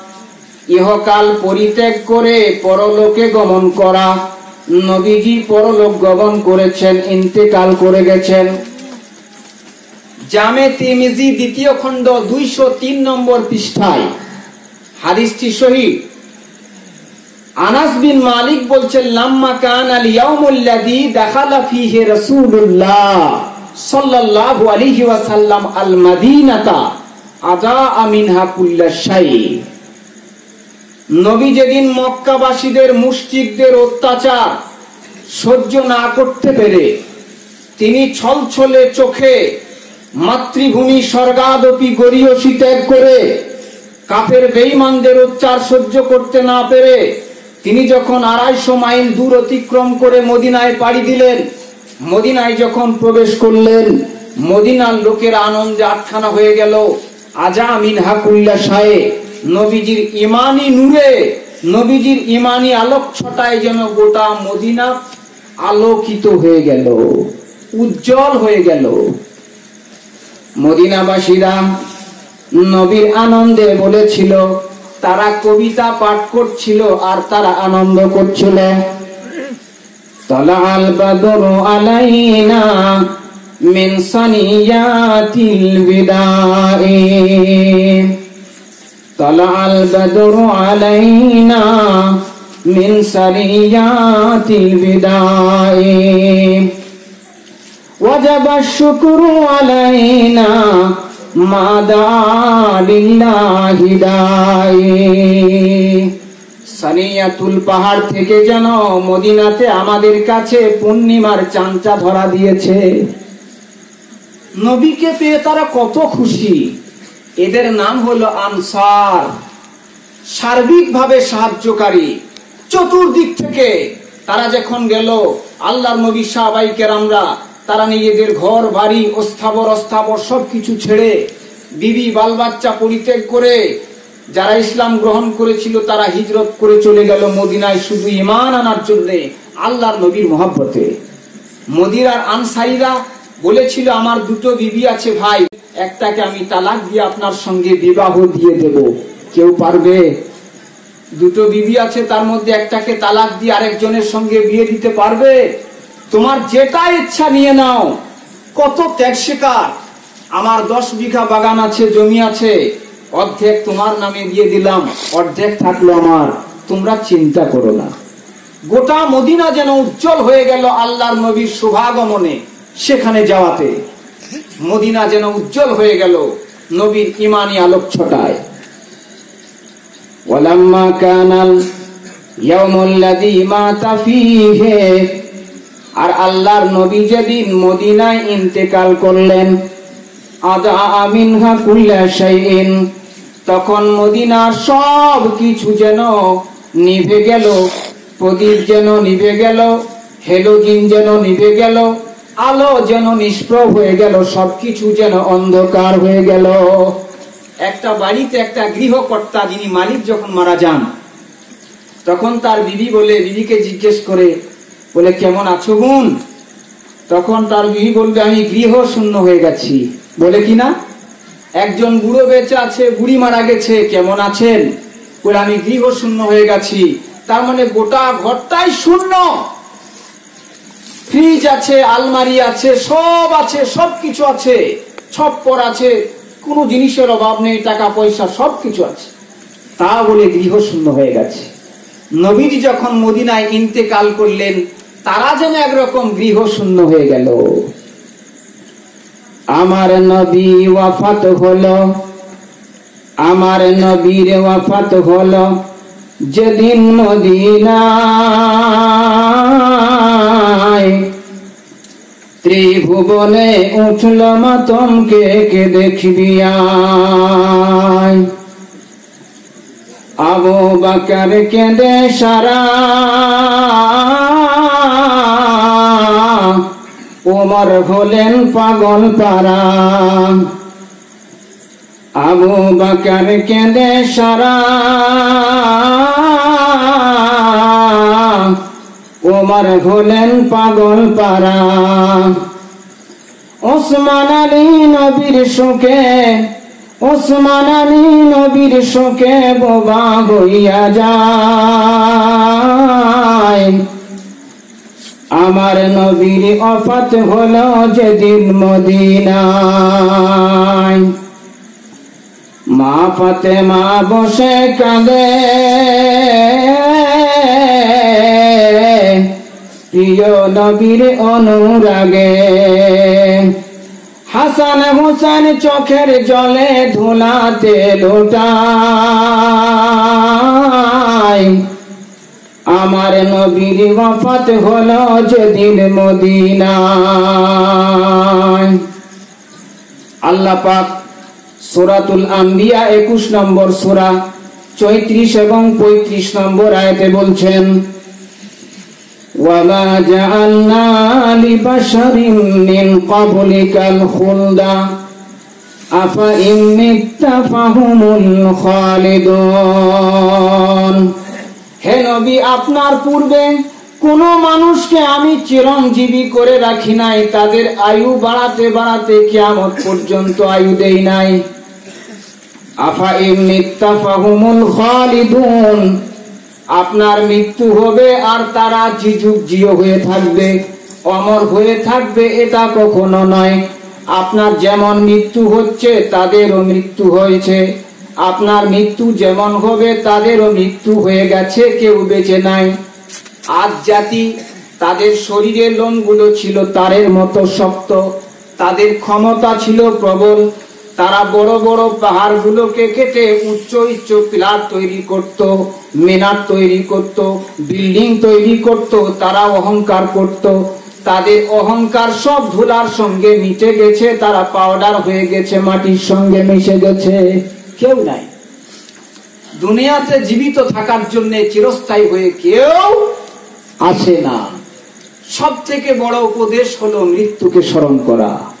ইহকাল পরিত্যাগ করে পরলোকে গমন করা। নবীজি পরলোক গমন করেছেন, ইন্তেকাল করে গেছেন। জামে তিমিজি দ্বিতীয় খণ্ড দুইশো তিন নম্বর পৃষ্ঠায়। হাদিসটি শহীদ আনাস বিন মালিক বলছেন, লাম্মা কান আল ইয়াউমুল্লাযী দাখালা ফীহি রাসূলুল্লাহ সাল্লাল্লাহু আলাইহি ওয়াসাল্লাম আল মাদিনাতা আজা মিনহা কুল্লা শাই নবী যেদিন মক্কাবাসীদের, মুশরিকদের অত্যাচার সহ্য না করতে পেরে তিনি ছলছলে চোখে মাতৃভূমি স্বর্গাদপি গরিয়সী ত্যাগ করে কাফের বেঈমানদের উচ্চার সহ্য করতে না পেরে তিনি যখন আড়াইশো মাইল দূর অতিক্রম করে মদিনায় পাড়ি দিলেন, মদিনায় যখন প্রবেশ করলেন, মদিনার লোকের আনন্দে আটখানা হয়ে গেল, আজা মিনহা কুল্লা সায়ে নবীজির ইমানি নূরে, নবীজির ইমানি আলোক ছটায় যেন গোটা মদিনা আলোকিত হয়ে গেল, উজ্জ্বল হয়ে গেল। মদিনাবাসীরা নবীর আনন্দে বলেছিল, তারা কবিতা পাঠ করছিল আর তারা আনন্দ করছিল। তলাল বদর আলাইনা মিন সানিয়াতিল বিদাই। তলাল বদর আলাইনা মিন সানিয়াতিল বিদাই وجب الشكر علينا ما دعا لله داعي সানিয়াতুল পাহাড় থেকে যেন মদিনাতে আমাদের কাছে পূর্ণিমার চাঞ্চা ধরা দিয়েছে নবীকে পেয়ে তারা কত খুশি এদের নাম হলো আনসার। সার্বিকভাবে সাহায্যকারী। চতুর্দিক থেকে তারা যখন গেল, আল্লাহর নবী সাহাবাই আমরা তারা নিজেদের ঘর, বাড়ি অস্থাবর অস্থাবর সবকিছু ছেড়ে বিবি বাল বাচ্চা পরিত্যাগ করে যারা ইসলাম গ্রহণ করেছিল, তারা হিজরত করে চলে গেল মদিনায় শুধু ইমান আনার জন্য, আল্লাহর নবীর মহাব্বতে। মদিরার আনসারিরা বলেছিল, আমার দুটো বিবি আছে ভাই, একটাকে আমি তালাক দিয়ে আপনার সঙ্গে বিবাহ দিয়ে দেব। কেউ পারবে? দুটো বিবি আছে, তার মধ্যে একটাকে তালাক দিয়ে আরেকজনের সঙ্গে বিয়ে দিতে পারবে? তোমার যেটা ইচ্ছা নিয়ে নাও। কত ত্যাগ শিকার আমার দশ বিঘা বাগান আছে, জমি আছে, অর্ধেক তোমার নামে দিয়ে দিলাম, অর্ধেক থাকল আমার, তোমরা চিন্তা করো না। গোটা মদিনা যেন উজ্জ্বল হয়ে গেল আল্লাহর নবীর শুভাগমনে। সেখানে যাওয়াতে মদিনা যেন উজ্জ্বল হয়ে গেল নবীর ইমানি আলোক ছটায় ওয়ালাম্মা কানাল ইয়াউমুল্লাযী মাতা ফীহে। আর আল্লাহর নবী যেদিন মদিনায় ইন্তেকাল করলেন, আদা আমিন হা কুল্লা শাইইন, তখন মদিনার সব কিছু যেন নিভে গেল, প্রদীপ যেন নিভে গেল, হেলোজিন যেন নিভে গেল আলো যেন নিষ্প্রভ হয়ে গেল, সবকিছু যেন অন্ধকার হয়ে গেল। একটা বাড়িতে একটা গৃহকর্তা, যিনি মালিক যখন মারা যান, তখন তার বিবি বলে, বিবিকে জিজ্ঞেস করে, বলে, কেমন আছো বোন? তখন তার বিবি বলবে, আমি গৃহ শূন্য হয়ে গেছি। বলে কি না? একজন বুড়ো বেঁচে আছে, বুড়ি মারা গেছে, কেমন আছেন? বলে, আমি গৃহ শূন্য হয়ে গেছি, তার মানে গোটা ঘরটাই শূন্য। ফ্রিজ আছে, আলমারি আছে, সব আছে সব কিছু আছে। ছপ্পর আছে, কোনো জিনিসের অভাব নেই, টাকা, পয়সা সব কিছু আছে। তা বলে গৃহ শূন্য হয়ে গেছে। নবীজি যখন মদিনায় ইন্তেকাল করলেন, তারা যেন একরকম গৃহ শূন্য হয়ে গেল। আমার নবী ওয়াফাত হলো, আমার নবীর ওয়াফাত হলো, যেদিন মদিনায় ত্রিভুবনে উঠল মাতমকে কে দেখবি আবু বাকার কেঁদে সারা। ওমর হলেন পাগল পারা আবু বাকার কেঁদে সারা। ওমর হলেন পাগল পারা ওসমান আলী নবীর শোকে, ওসমান আলী নবীর শোকে বোবা হইয়া যায়। আমার নবীর অফাত হলো যেদিন মদিনায়। মা ফাতে মা বসে কাঁদে। প্রিয় নবীর অনুরাগে। হাসান হুসান চোখের জলে ধুলাতে লোটায়। আমার নবীর হলো যেদিন মদিনায়। আল্লাহ পাক সূরাতুল আম্বিয়া 21 নম্বর সূরা 34 এবং 35 নম্বর আয়তে বলছেন وما جعلنا لبشر من قبلك الخلد أفإن مت فهم الخالدون হে নবী আপনার পূর্বে কোন মানুষকে আমি চিরঞ্জীবী করে রাখি নাই তাদের আয়ু বাড়াতে বাড়াতে কিয়ামত পর্যন্ত আয়ু দেই নাই আফা ইমিত্তা ফাহুমুল খালিদুন আপনার মৃত্যু হবে আর তারা জিজুক জিও হয়ে থাকবে, অমর হয়ে থাকবে, এটা কখনো নয়। আপনার যেমন মৃত্যু হচ্ছে, তাদেরও মৃত্যু হয়েছে। আপনার মৃত্যু যেমন হবে, তাদেরও মৃত্যু হয়ে গেছে, কেউ বেঁচে নাই। আজ জাতি তাদের শরীরের লোমগুলো ছিল তারের মতো শক্ত, তাদের ক্ষমতা ছিল প্রবল তারা বড় বড় পাহাড়গুলোকে কেটে উচ্চ উচ্চ পিলার তৈরি করত, মিনার তৈরি করত, বিল্ডিং তৈরি করত, তারা অহংকার করত। তাদের অহংকার সব ধুলার সঙ্গে মিটে গেছে, তারা পাউডার হয়ে গেছে, মাটির সঙ্গে মিশে গেছে। কেউ নাই। দুনিয়াতে জীবিত থাকার জন্য চিরস্থায়ী হয়ে কেউ আসে না। সব থেকে বড় উপদেশ হলো মৃত্যুকে স্মরণ করা।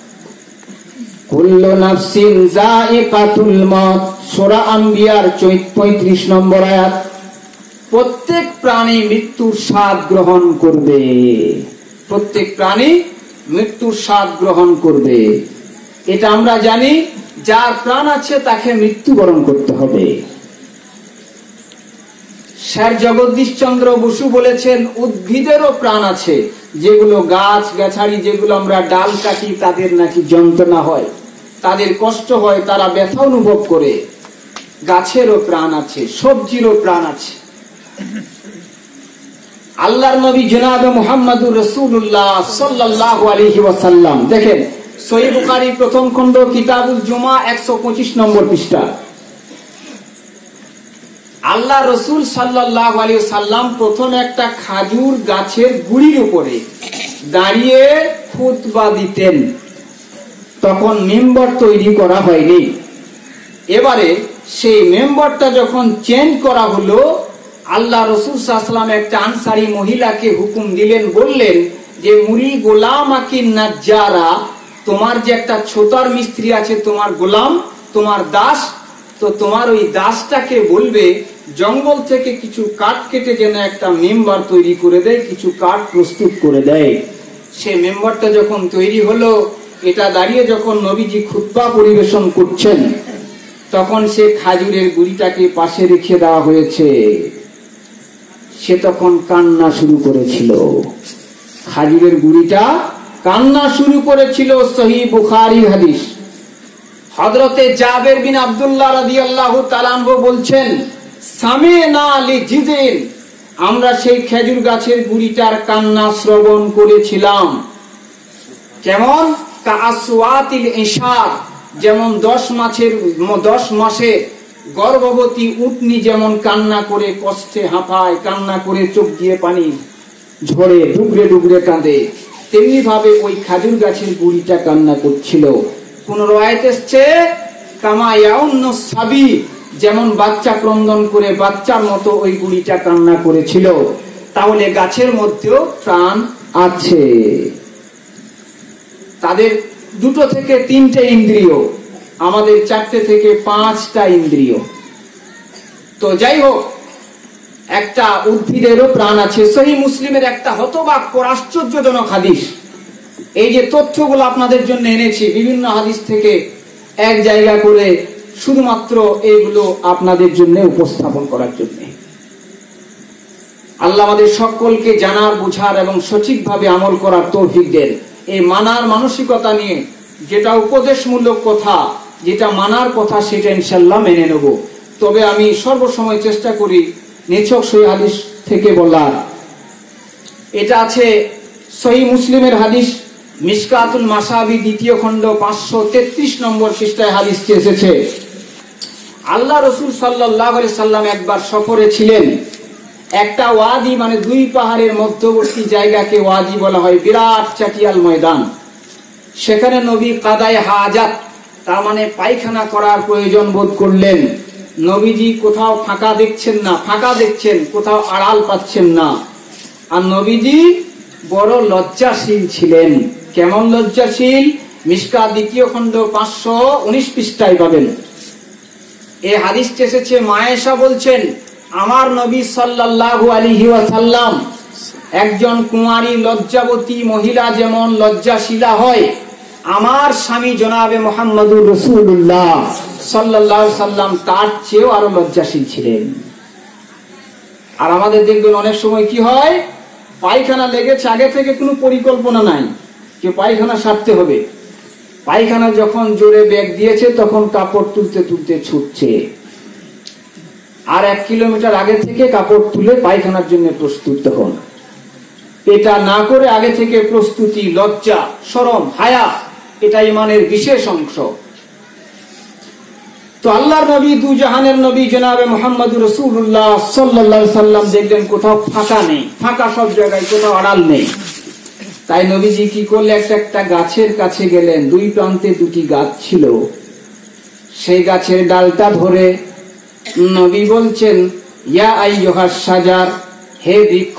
কুল্লু নাফসিন যায়িকাতুল মত সূরা আম্বিয়ার 35 নম্বর প্রত্যেক প্রাণী মৃত্যুর স্বাদ গ্রহণ করবে। প্রত্যেক প্রাণী মৃত্যুর স্বাদ গ্রহণ করবে। এটা আমরা জানি, যার প্রাণ আছে তাকে মৃত্যু বরণ করতে হবে। স্যার জগদীশ চন্দ্র বসু বলেছেন, উদ্ভিদেরও প্রাণ আছে। যেগুলো গাছ গাছাড়ি যেগুলো আমরা ডাল কাটি, তাদের নাকি যন্ত্রণা হয়। তাদের কষ্ট হয়, তারা ব্যথা অনুভব করে। গাছেরও প্রাণ আছে, সবজিরও প্রাণ আছে। আল্লাহর নবী জনাবে মোহাম্মদুর রসুল্লাহ সাল্লাহ আলহি ওয়াসাল্লাম। দেখেন সহি বুখারি প্রথম খণ্ড কিতাবুল জুমা একশো পঁচিশ নম্বর পৃষ্ঠা। আল্লাহ রসুল সাল্লাহ আলী সাল্লাম প্রথম একটা খাজুর গাছের গুড়ির উপরে দাঁড়িয়ে খুতবা দিতেন। তখন মেম্বার তৈরি করা হয়নি। এবারে সেই মেম্বারটা যখন চেঞ্জ করা হলো, আল্লাহ রসুল সাল্লাম একটা আনসারি মহিলাকে হুকুম দিলেন, বললেন যে, মুড়ি গোলাম আকিন নাজ্জারা, তোমার যে একটা ছোটার মিস্ত্রি আছে, তোমার গোলাম, তোমার দাস, তো তোমার ওই দাসটাকে বলবে জঙ্গল থেকে কিছু কাঠ কেটে যেন একটা মেম্বার তৈরি করে দেয়, কিছু কাঠ প্রস্তুত করে দেয়। সে মেম্বারটা যখন তৈরি হলো, এটা দাঁড়িয়ে যখন নবীজি খুতবা পরিবেশন করছেন, তখন সে খাজুরের গুড়িটাকে পাশে রেখে দেওয়া হয়েছে। সে তখন কান্না শুরু করেছিল। খাজুরের গুড়িটা কান্না শুরু করেছিল সহি বুখারি হাদিস। হজরতে জাবের বিন আব্দুল্লাহ রাদিয়াল্লাহু তাআলা বলছেন আমরা সেই খেজুর গাছের গুড়িটার কান্না শ্রবণ করেছিলাম। কেমন? যেমন দশ মাসের দশ মাসে গর্ভবতী উটনি যেমন কান্না করে কষ্টে হাঁপায়, কান্না করে চোখ দিয়ে পানি ঝরে, ডুবরে ডুবরে কাঁদে, তেমনি ভাবে ওই খাজুর গাছের গুড়িটা কান্না করছিল। কোন রয়েত এসছে? কামায়াউন্ন সাবি যেমন বাচ্চা ক্রন্দন করে বাচ্চার মতো ওই গুড়িটা কান্না করেছিল, তাহলে গাছের মধ্যেও প্রাণ আছে। তাদের দুটো থেকে তিনটে ইন্দ্রিয়, আমাদের চারটে থেকে পাঁচটা ইন্দ্রিয়। তো যাই হোক, একটা উদ্ভিদেরও প্রাণ আছে। সেই মুসলিমের একটা হতবাক্য আশ্চর্যজনক হাদিস। এই যে তথ্যগুলো আপনাদের জন্য এনেছি, বিভিন্ন হাদিস থেকে এক জায়গা করে শুধুমাত্র এইগুলো আপনাদের জন্য উপস্থাপন করার জন্য। আল্লাহ আমাদের সকলকে জানার, বুঝার এবং সঠিকভাবে আমল করার তৌফিক দেন। এই মানার মানসিকতা নিয়ে যেটা উপদেশমূলক কথা, যেটা মানার কথা, সেটা ইনশাল্লাহ মেনে নেব। তবে আমি সর্বসময় চেষ্টা করি নিছক সই হাদিস থেকে বলার। এটা আছে সহি মুসলিমের হাদিস মিসকাতুল মাসাবি দ্বিতীয় খণ্ড পাঁচশো তেত্রিশ নম্বর পৃষ্ঠায় হাদিসটি এসেছে। আল্লাহ রসুল সাল্লাহ সাল্লাম একবার সফরে ছিলেন। একটা ওয়াদি মানে দুই পাহাড়ের মধ্যবর্তী জায়গাকে ওয়াদি বলা হয়, বিরাট চাটিয়াল ময়দান। সেখানে নবী কাদায় হাজাত, তার মানে পায়খানা করার প্রয়োজন বোধ করলেন। নবীজি কোথাও ফাঁকা দেখছেন না, ফাঁকা দেখছেন, কোথাও আড়াল পাচ্ছেন না। আর নবীজি বড় লজ্জাশীল ছিলেন। কেমন লজ্জাশীল? মিসকা দ্বিতীয় খণ্ড পাঁচশো উনিশ পৃষ্ঠায় পাবেন। এ হাদিসটি এসেছে, মায়েশা বলছেন, আমার নবী সাল্লাল্লাহু আলাইহি ওয়াসাল্লাম একজন কুমারী লজ্জাবতী মহিলা যেমন লজ্জাশীলা হয়, আমার স্বামী জনাবে মোহাম্মদুর রসুল্লাহ সাল্লাহ সাল্লাম তার চেয়েও আরও লজ্জাশীল ছিলেন। আর আমাদের দেখবেন অনেক সময় কি হয়, পায়খানা লেগেছে, আগে থেকে কোনো পরিকল্পনা নাই। যে পায়খানা সারতে হবে। পায়খানা যখন জোরে ব্যাগ দিয়েছে, তখন কাপড় তুলতে তুলতে ছুটছে। আর এক কিলোমিটার আগে থেকে কাপড় তুলে পায়খানার জন্য প্রস্তুত তখন এটা না করে আগে থেকে প্রস্তুতি, লজ্জা সরম হায়া, এটা ইমানের বিশেষ অংশ। তো আল্লাহর নবী দু জাহানের নবী জনাবে মোহাম্মদ রসুল্লাহ সাল্লাহ সাল্লাম দেখলেন কোথাও ফাঁকা নেই, ফাঁকা সব জায়গায় কোথাও আড়াল নেই। তাই নবীজি কি করলে একটা একটা গাছের কাছে গেলেন, দুই প্রান্তে দুটি গাছ ছিল। সেই গাছের ডালটা ধরে নবী বলছেন, ইয়া আইয়ুহাস সাজার হে বৃক্ষ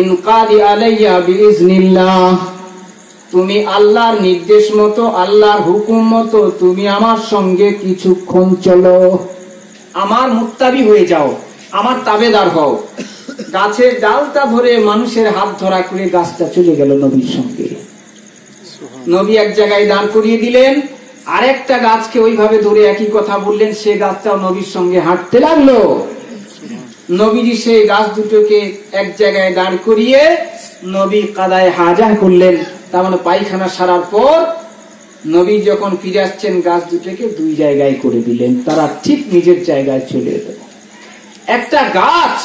ইনকাদি আলাইয়া বিইজনিল্লাহ তুমি আল্লাহর নির্দেশ মতো, আল্লাহর হুকুম মতো, তুমি আমার সঙ্গে কিছুক্ষণ চলো। আমার মুক্তাবি হয়ে যাও, আমার তাবেদার হও। গাছের ডালটা ধরে মানুষের হাত ধরা করে গাছটা চলে গেল নবীর সঙ্গে। নবী এক জায়গায় দাঁড় করিয়ে দিলেন, আরেকটা গাছকে ওইভাবে ধরে একই কথা বললেন, সে গাছটাও নবীর সঙ্গে হাঁটতে লাগল। নবীজি সেই গাছ দুটোকে এক জায়গায় দাঁড় করিয়ে নবী কাদায় হাজা করলেন। তার মানে পায়খানা সারার পর নবী যখন ফিরে আসছেন, গাছ দুটোকে দুই জায়গায় করে দিলেন। তারা ঠিক নিজের জায়গায় চলে এলো। একটা গাছ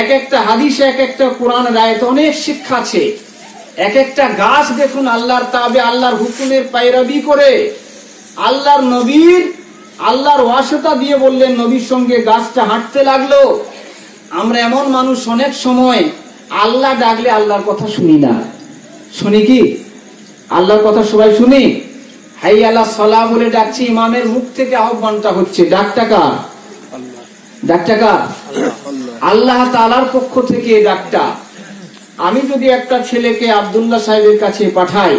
এক একটা হাদিসে, এক একটা কোরআন রায়ত অনেক শিক্ষা আছে। এক একটা গাছ দেখুন, আল্লাহর তাবে, আল্লাহর হুকুমের পায়রাবি করে। আল্লাহর নবীর, আল্লাহর ওয়াসতা দিয়ে বললেন, নবীর সঙ্গে গাছটা হাঁটতে লাগল। আমরা এমন মানুষ অনেক সময় আল্লাহ ডাকলে আল্লাহর কথা শুনি না। শুনি কি? আল্লাহর কথা সবাই শুনি? হাই আল্লাহ, সলা বলে ডাকছি, ইমামের মুখ থেকে আহ্বানটা হচ্ছে, ডাকটা কার? ডাকটা কার? আল্লাহ তালার পক্ষ থেকে ডাকটা। আমি যদি একটা ছেলেকে আবদুল্লাহ সাহেবের কাছে পাঠাই,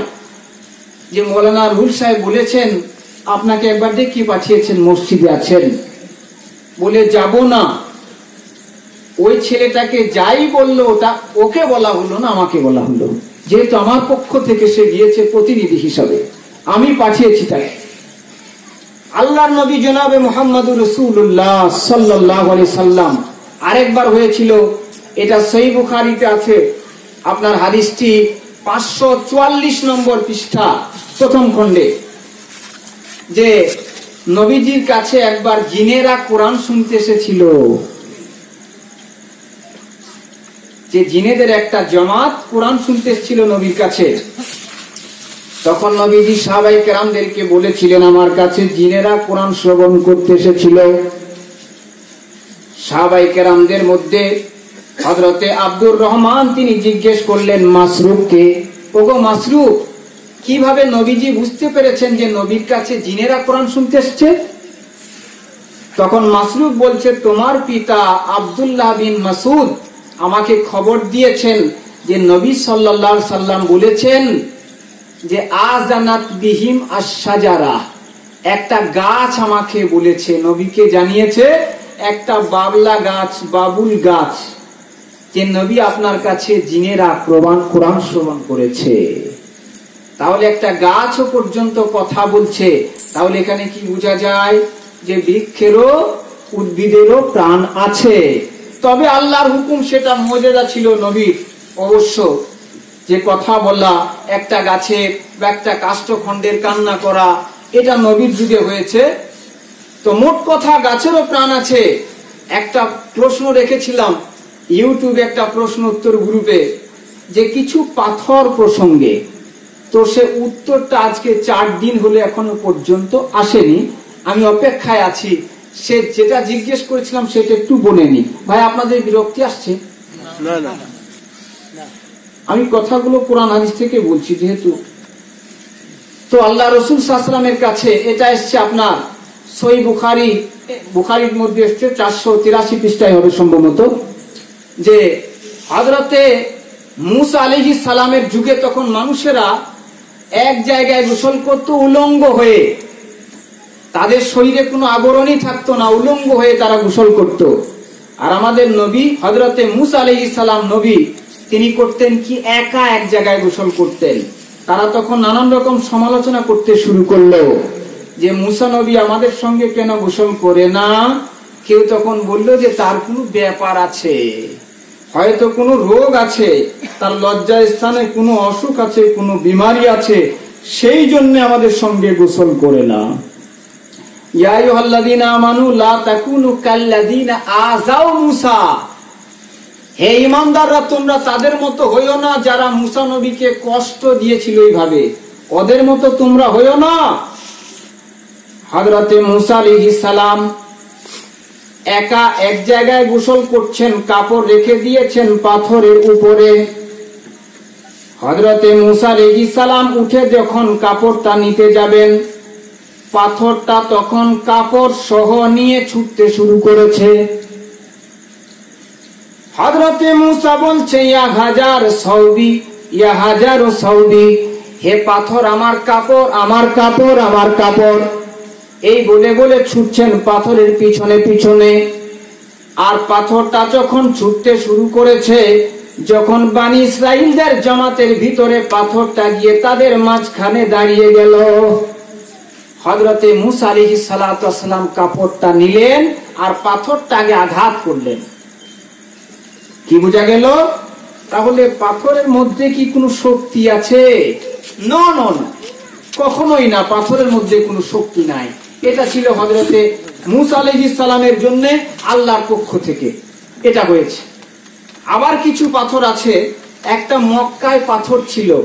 যে মৌলানা রুল সাহেব বলেছেন, আপনাকে একবার ডেকে পাঠিয়েছেন, মসজিদে আছেন। বলে, যাব না। ওই ছেলেটাকে যাই বলল, ওটা ওকে বলা হলো না, আমাকে বলা হলো। যেহেতু আমার পক্ষ থেকে সে গিয়েছে প্রতিনিধি হিসাবে, আমি পাঠিয়েছি তাকে। আল্লাহ নবী জনাবে মোহাম্মদ রসুল্লাহ সাল্লাহ সাল্লাম আরেকবার হয়েছিল। এটা সেই বুখারিতে আছে। আপনার হাদিসটি পাঁচশো চুয়াল্লিশ নম্বর পৃষ্ঠা, প্রথম খণ্ডে। যে নবীজির কাছে একবার জিনেরা কোরআন শুনতে এসেছিল। যে জিনেদের একটা জমাত কোরআন শুনতে এসেছিল নবীর কাছে। তখন নবীজি সাহাবাই কেরামদেরকে বলেছিলেন, আমার কাছে জিনেরা কোরআন শ্রবণ করতে এসেছিল। সাহাবাই কেরামদের মধ্যে হজরতে আব্দুর রহমান তিনি জিজ্ঞেস করলেন মাসরুফকে ওগো মাসরুফ কীভাবে নবীজি বুঝতে পেরেছেন যে নবীর কাছে জিনেরা কোরআন শুনতে এসছে? তখন মাসরুফ বলছে, তোমার পিতা আব্দুল্লাহ বিন মাসুদ আমাকে খবর দিয়েছেন যে নবী সাল্লাল্লাহু সাল্লাম বলেছেন যে আজানাত বিহিম আশাজারা একটা গাছ আমাকে বলেছে, নবীকে জানিয়েছে একটা বাবলা গাছ, বাবুল গাছ, যে নবী আপনার কাছে জিনেরা প্রমাণ কোরআন শ্রবণ করেছে। তাহলে একটা গাছও পর্যন্ত কথা বলছে। তাহলে এখানে কি বোঝা যায় যে বৃক্ষেরও, উদ্ভিদেরও প্রাণ আছে। তবে আল্লাহর হুকুম সেটা মজেদা ছিল নবীর। অবশ্য যে কথা বলা একটা গাছে বা একটা কাষ্ঠখণ্ডের কান্না করা, এটা নবীর যুগে হয়েছে। তো মোট কথা গাছেরও প্রাণ আছে। একটা প্রশ্ন রেখেছিলাম ইউটিউবে একটা প্রশ্ন উত্তর গ্রুপে যে কিছু পাথর প্রসঙ্গে। তো সে উত্তরটা আজকে চার দিন হলে এখনও পর্যন্ত আসেনি। আমি অপেক্ষায় আছি। সে যেটা জিজ্ঞেস করেছিলাম সেটা একটু বলে নি ভাই আপনাদের বিরক্তি আসছে? আমি কথাগুলো কোরআন হাদিস থেকে বলছি যেহেতু। তো আল্লাহ রসুল সাহসালামের কাছে এটা এসছে আপনার। সই বুখারি, বুখারির মধ্যে এসছে চারশো তিরাশি পৃষ্ঠায় হবে সম্ভবত, যে হজরতে মুসা আলিহি সালামের যুগে তখন মানুষেরা এক জায়গায় গোসল করত উলঙ্গ হয়ে। তাদের শরীরে কোনো আবরণই থাকতো না, উলঙ্গ হয়ে তারা গোসল করত। আর আমাদের নবী হজরতে মুসা আলহি সালাম নবী, তিনি করতেন কি একা এক জায়গায় গোসল করতেন। তারা তখন নানান রকম সমালোচনা করতে শুরু করল। যে মুসা নবী আমাদের সঙ্গে কেন গোসল করে না? কেউ তখন বলল যে তার কোনো ব্যাপার আছে। হয়তো কোনো রোগ আছে, তার লজ্জা স্থানে কোনো অসুখ আছে, কোনো বিমারি আছে, সেই জন্য আমাদের সঙ্গে গোসল করে না। হে ইমানদাররা, তোমরা তাদের মতো হইও না যারা মুসা নবীকে কষ্ট দিয়েছিল এইভাবে। ওদের মতো তোমরা হইও না। হযরতে মুসা সালাম একা এক জায়গায় গোসল করছেন, কাপড় রেখে দিয়েছেন পাথরের উপরে। হযরতে মুসা সালাম উঠে যখন কাপড়টা নিতে যাবেন, পাথরটা তখন কাপড় সহ নিয়ে ছুটতে শুরু করেছে। হজরতে মুসা বলছে, ইয়া হাজার সৌদি ইয়া হাজার সৌদি হে পাথর, আমার কাপড় আমার কাপড় আমার কাপড়। এই বলে বলে ছুটছেন পাথরের পিছনে পিছনে। আর পাথরটা যখন ছুটতে শুরু করেছে, যখন বানি ইসরাইলদের জামাতের ভিতরে পাথরটা গিয়ে তাদের মাঝখানে দাঁড়িয়ে গেল হজরতে মুসা সালাম কাপড়টা নিলেন আর পাথরটাকে আঘাত করলেন। কি বোঝা গেল? তাহলে পাথরের মধ্যে কি কোনো শক্তি আছে? না। কখনোই না, পাথরের মধ্যে কোনো শক্তি নাই। এটা ছিল হজরতে মুসা সালামের জন্য আল্লাহর পক্ষ থেকে। এটা হয়েছে। আবার কিছু পাথর আছে। একটা মক্কায় পাথর ছিল।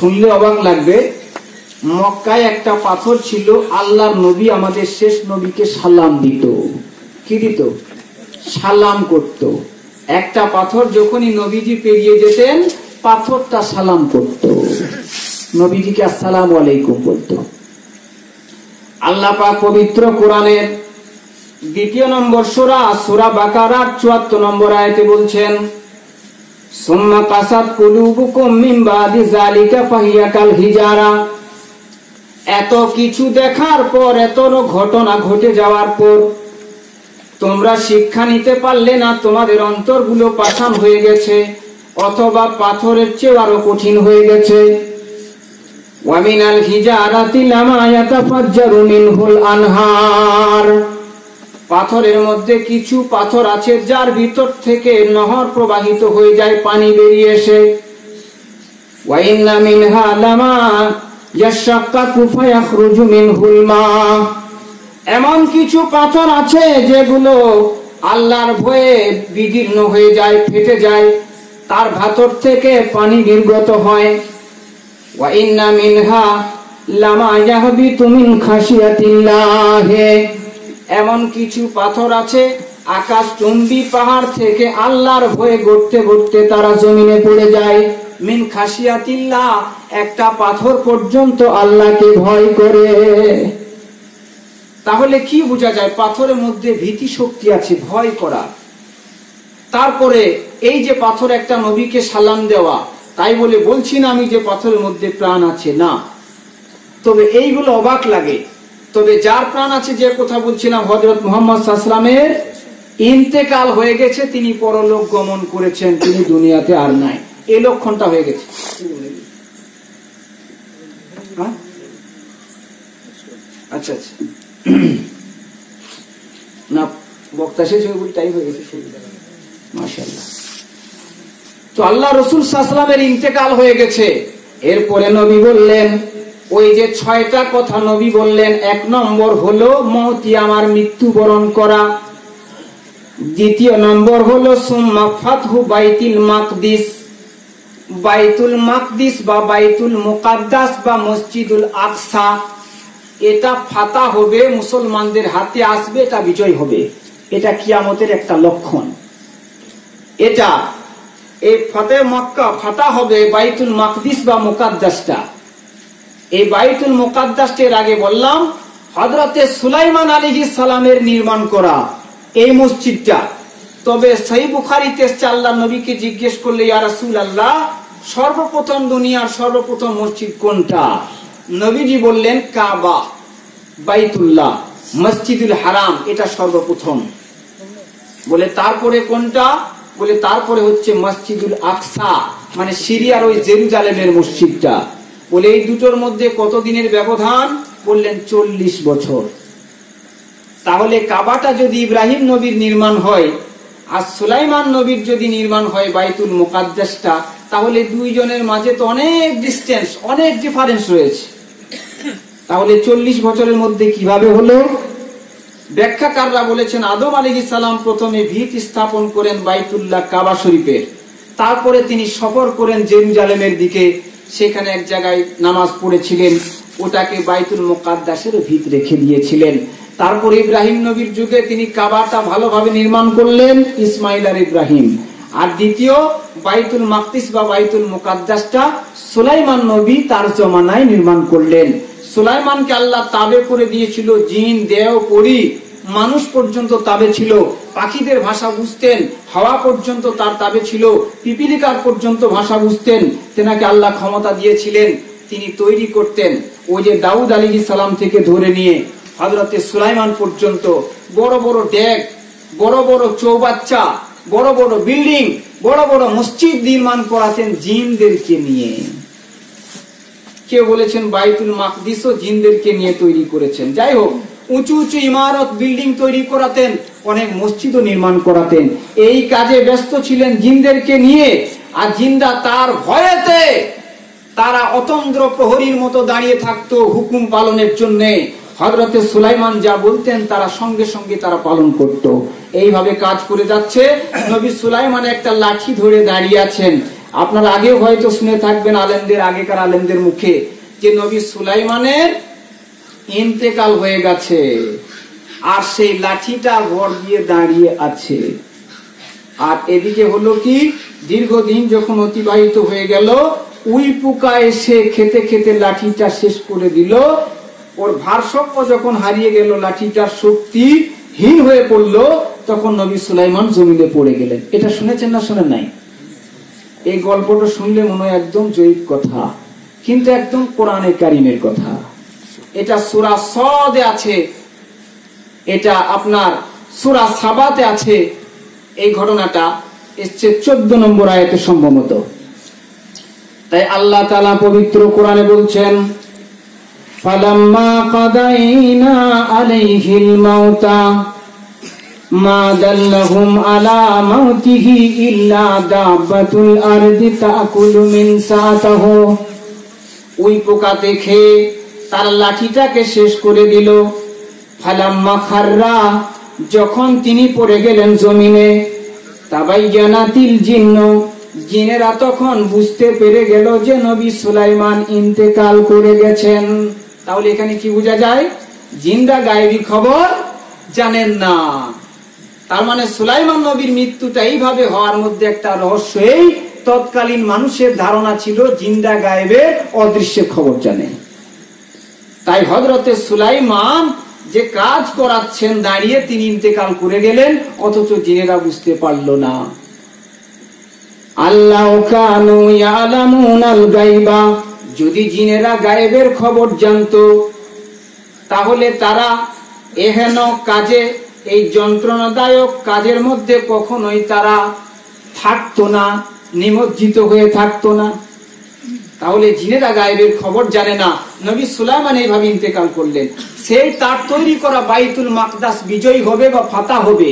শুনলে অবাক লাগবে। মক্কায় একটা পাথর ছিল। আল্লাহর নবী আমাদের শেষ নবীকে সালাম দিত। কি দিত? সালাম করত। একটা পাথর যখনই নবীজি পেরিয়ে যেতেন, পাথরটা সালাম করত। নবীজিকে আসসালাম আলাইকুম বলতো। আল্লাহ পাক পবিত্র কোরআনের দ্বিতীয় নম্বর সোরা সোরা বাকারার চুয়াত্তর নম্বর আয়তে বলছেন, সুম্মা কাসাত কুলুবুকুম মিন বাদি যালিকা হিজারা। এত কিছু দেখার পর, এত ঘটনা ঘটে যাওয়ার পর, তোমরা শিক্ষা নিতে পারলে না, তোমাদের অন্তরগুলো পাষাণ হয়ে গেছে, অথবা পাথরের চেয়ে আরও কঠিন হয়ে গেছে। ওয়ামিনাল হিজারাতি লামা ইয়াতাফাজ্জারু মিনহুল আনহার পাথরের মধ্যে কিছু পাথর আছে, যার ভিতর থেকে নহর প্রবাহিত হয়ে যায়, পানি বেরিয়ে এসে। ওয়াইন্না মিনহা লামা মিনহুল মা এমন কিছু পাথর আছে যেগুলো আল্লাহর ভয়ে বিদীর্ণ হয়ে যায়, ফেটে যায়। তার ভাতর থেকে পানি নির্গত হয়। ওয়াইন্না মিনহা লামা ইয়াহবিতু মিন খাশিয়াতিল্লাহ এমন কিছু পাথর আছে, আকাশ চুম্বি পাহাড় থেকে আল্লাহর ভয়ে গড়তে গড়তে তারা জমিনে পড়ে যায়। মিন খাসিয়াতিল্লাহ একটা পাথর পর্যন্ত আল্লাহকে ভয় করে। তাহলে কি বোঝা যায়, পাথরের মধ্যে ভীতি শক্তি আছে, ভয় করা? তারপরে এই যে পাথর একটা নবীকে সালাম দেওয়া তাই বলে বলছি না আমি যে পাথরের মধ্যে প্রাণ আছে, না। তবে এইগুলো অবাক লাগে। তবে যার প্রাণ আছে যে কথা বলছিলাম হজরত মোহাম্মদ সাসলামের ইন্তেকাল হয়ে গেছে, তিনি পরলোক গমন করেছেন, তিনি দুনিয়াতে আর নাই। এই লক্ষণটা হয়ে গেছে। হ্যাঁ? আচ্ছা আচ্ছা। না, বক্তা শেষ হয়ে হয়ে গেছে মাশাআল্লাহ। তো আল্লাহ রসুল সাসলামের ইন্তেকাল হয়ে গেছে। এরপরে নবী বললেন, ওই যে ছয়টা কথা নবী বললেন, এক নম্বর হলো মহতি আমার মৃত্যুবরণ করা। দ্বিতীয় নম্বর হলো বাইতুল মাকদিস। বাইতুল মাকদিস বা বাইতুল মুকাদ্দাস বা মসজিদুল আকসা। এটা ফাতা হবে, মুসলমানদের হাতে আসবে, এটা বিজয় হবে। এটা কিয়ামতের একটা লক্ষণ। এটা এই ফতে মক্কা ফাটা হবে বাইতুল মাকদিস বা মোকাদ্দাসটা। এই বাইতুল মুকাদ্দাসের আগে বললাম হজরতে সুলাইমান আলী সালামের নির্মাণ করা এই মসজিদটা। তবে সেই বুখারিতে আল্লাহ নবীকে জিজ্ঞেস করলে, ইয়া রাসূল আল্লাহ সর্বপ্রথম দুনিয়ার সর্বপ্রথম মসজিদ কোনটা? নবীজি বললেন, কাবা, বাইতুল্লাহ, মসজিদুল হারাম, এটা সর্বপ্রথম। বলে, তারপরে কোনটা? বলে তারপরে হচ্ছে মসজিদুল আকসা মানে সিরিয়ার ওই জেরুজালেমের মসজিদটা। বলে এই দুটোর মধ্যে কত দিনের ব্যবধান? বললেন চল্লিশ বছর। তাহলে কাবাটা যদি ইব্রাহিম নবীর নির্মাণ হয় আর সুলাইমান নবীর যদি নির্মাণ হয় বাইতুল মুকাদ্দাসটা, তাহলে দুইজনের মাঝে তো অনেক ডিস্টেন্স অনেক ডিফারেন্স রয়েছে। তাহলে চল্লিশ বছরের মধ্যে কীভাবে হলো? ব্যাখ্যাকাররা বলেছেন, আদম আলী সালাম প্রথমে ভিত স্থাপন করেন বাইতুল্লাহ কাবা শরীফের তারপরে তিনি সফর করেন জেরুজালেমের দিকে। সেখানে এক জায়গায় নামাজ পড়েছিলেন। ওটাকে বাইতুল মোকাদ্দাসের ভিত রেখে দিয়েছিলেন। তারপর ইব্রাহিম নবীর যুগে তিনি কাবাটা ভালোভাবে নির্মাণ করলেন, ইসমাইল আর ইব্রাহিম। আর দ্বিতীয় বাইতুল মাকতিস বা বাইতুল মুকাদ্দাসটা সুলাইমান নবী তার জমানায় নির্মাণ করলেন। সুলাইমানকে আল্লাহ তাবে করে দিয়েছিল, জিন দেও পরি, মানুষ পর্যন্ত তাবে ছিল। পাখিদের ভাষা বুঝতেন, হাওয়া পর্যন্ত তার তাবে ছিল। পিপিলিকার পর্যন্ত ভাষা বুঝতেন, তেনাকে আল্লাহ ক্ষমতা দিয়েছিলেন, তিনি তৈরি করতেন। ওই যে দাউদ আলী সালাম থেকে ধরে নিয়ে হজরতে সুলাইমান পর্যন্ত বড় বড় ড্যাগ বড় বড় চৌবাচ্চা বড় বড় বিল্ডিং, বড় বড় মসজিদ নির্মাণ করাতেন জিনদেরকে নিয়ে। কেউ বলেছেন বাইতুল মাকদিসও জিনদেরকে নিয়ে তৈরি করেছেন। যাই হোক, উঁচু উঁচু ইমারত বিল্ডিং তৈরি করাতেন, অনেক মসজিদও নির্মাণ করাতেন। এই কাজে ব্যস্ত ছিলেন জিনদেরকে নিয়ে, আর জিন্দা তার ভয়েতে তারা অতন্দ্র প্রহরীর মতো দাঁড়িয়ে থাকতো হুকুম পালনের জন্য। হজরতে সুলাইমান যা বলতেন তারা সঙ্গে সঙ্গে তারা পালন করত। এইভাবে কাজ করে যাচ্ছে। নবী সুলাইমান একটা লাঠি ধরে দাঁড়িয়ে আছেন। আপনারা আগেও হয়তো শুনে থাকবেন আলেমদের, আগেকার আলেমদের মুখে যে নবী সুলাইমানের ইন্তেকাল হয়ে গেছে আর সেই লাঠিটা ভর দিয়ে দাঁড়িয়ে আছে। আর এদিকে হলো কি, দীর্ঘদিন যখন অতিবাহিত হয়ে গেল উই পোকা এসে খেতে খেতে লাঠিটা শেষ করে দিল। ওর ভারসাম্য যখন হারিয়ে গেল, লাঠিটার শক্তি হীন হয়ে পড়ল, তখন নবী সুলাইমান জমিনে পড়ে গেলেন। এটা শুনেছেন না শুনে নাই? এই গল্পটা শুনলে মনে হয় একদম জৈব কথা, কিন্তু একদম কোরআনে কারিমের কথা। এটা সুরা সদে আছে, এটা আপনার সুরা সাবাতে আছে। এই ঘটনাটা এসছে চোদ্দ নম্বর আয়তে সম্ভবত। তাই আল্লাহ তালা পবিত্র কোরআনে বলছেন ফালাম্মা কাদাইনা আলাইহিল মাউতা, মা দাল্লাহুম আলা মাউতিহি ইল্লা দাব্বাতুল আরদি তাকুলু মিন সাতাহু। ওই পোকা দেখে তার লাঠিটাকে শেষ করে দিল। ফালাম্মা খাররা, যখন তিনি পড়ে গেলেন জমিনে তাবাই জানাতিল জিন্ন, জিনেরা তখন বুঝতে পেরে গেল যে নবী সুলাইমান ইন্তেকাল করে গেছেন। তাহলে এখানে কি বোঝা যায়? জিন্দা গায়েবী খবর জানেন না। তার মানে সুলাইমান নবীর মৃত্যুটা এইভাবে হওয়ার মধ্যে একটা রহস্য এই, তৎকালীন মানুষের ধারণা ছিল জিন্দা গায়েবে অদৃশ্যের খবর জানে। তাই হজরতে সুলাইমান যে কাজ করাচ্ছেন দাঁড়িয়ে তিনি ইন্তেকাল করে গেলেন, অথচ জিনেরা বুঝতে পারল না। আল্লাহ কানু ইয়ালামুনাল গাইবা যদি জিনেরা গায়েবের খবর জানতো, তাহলে তারা এহেন কাজে, এই যন্ত্রণাদায়ক কাজের মধ্যে কখনোই তারা থাকতো না, নিমজ্জিত হয়ে থাকতো না। তাহলে জিনেরা গায়েবের খবর জানে না। নবী সুলাইমান এইভাবে ইন্তেকাল করলেন। সেই তার তৈরি করা বাইতুল মাকদাস বিজয়ী হবে বা ফাতা হবে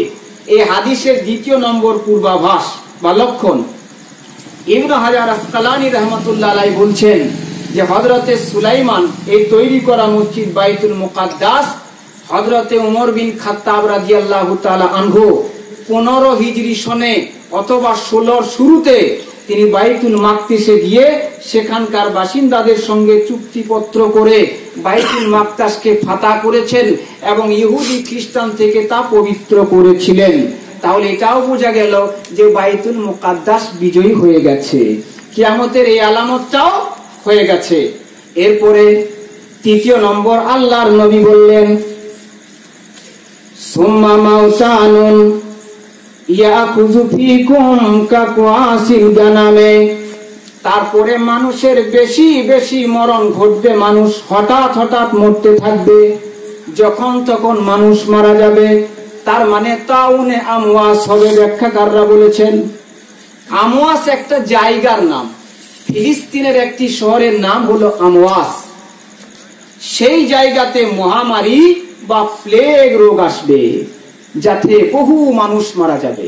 এই হাদিসের দ্বিতীয় নম্বর পূর্বাভাস বা লক্ষণ। ইবনু হাজার আসকালানি রহমতুল্লাহ বলছেন যে হজরতে সুলাইমান এই তৈরি করা মসজিদ বাইতুল মুকাদ্দাস হজরতে উমর বিন খাত্তাব রাদিয়াল্লাহু তাআলা আনহু পনেরো হিজরি সনে অথবা ষোলোর শুরুতে তিনি বাইতুল মাকতিসে গিয়ে সেখানকার বাসিন্দাদের সঙ্গে চুক্তিপত্র করে বাইতুল মাকতাসকে ফাতা করেছেন এবং ইহুদি খ্রিস্টান থেকে তা পবিত্র করেছিলেন। তাহলে এটাও বোঝা গেল যে বাইতুল মুকাদ্দাস বিজয়ী হয়ে গেছে। কিয়ামতের এই আলামতটাও হয়ে গেছে। এরপরে তৃতীয় নম্বর আল্লাহর নবী বললেন তারপরে মানুষের বেশি বেশি মরণ ঘটবে, মানুষ হঠাৎ হঠাৎ মরতে থাকবে, যখন তখন মানুষ মারা যাবে। তার মানে তাউনে আমওয়াস হবে ব্যাখ্যাকাররা বলেছেন। আমওয়াস একটা জায়গার নাম। ফিলিস্তিনের একটি শহরের নাম হলো আমওয়াস। সেই জায়গাতে মহামারী বা প্লেগ রোগ আসবে, যাতে বহু মানুষ মারা যাবে।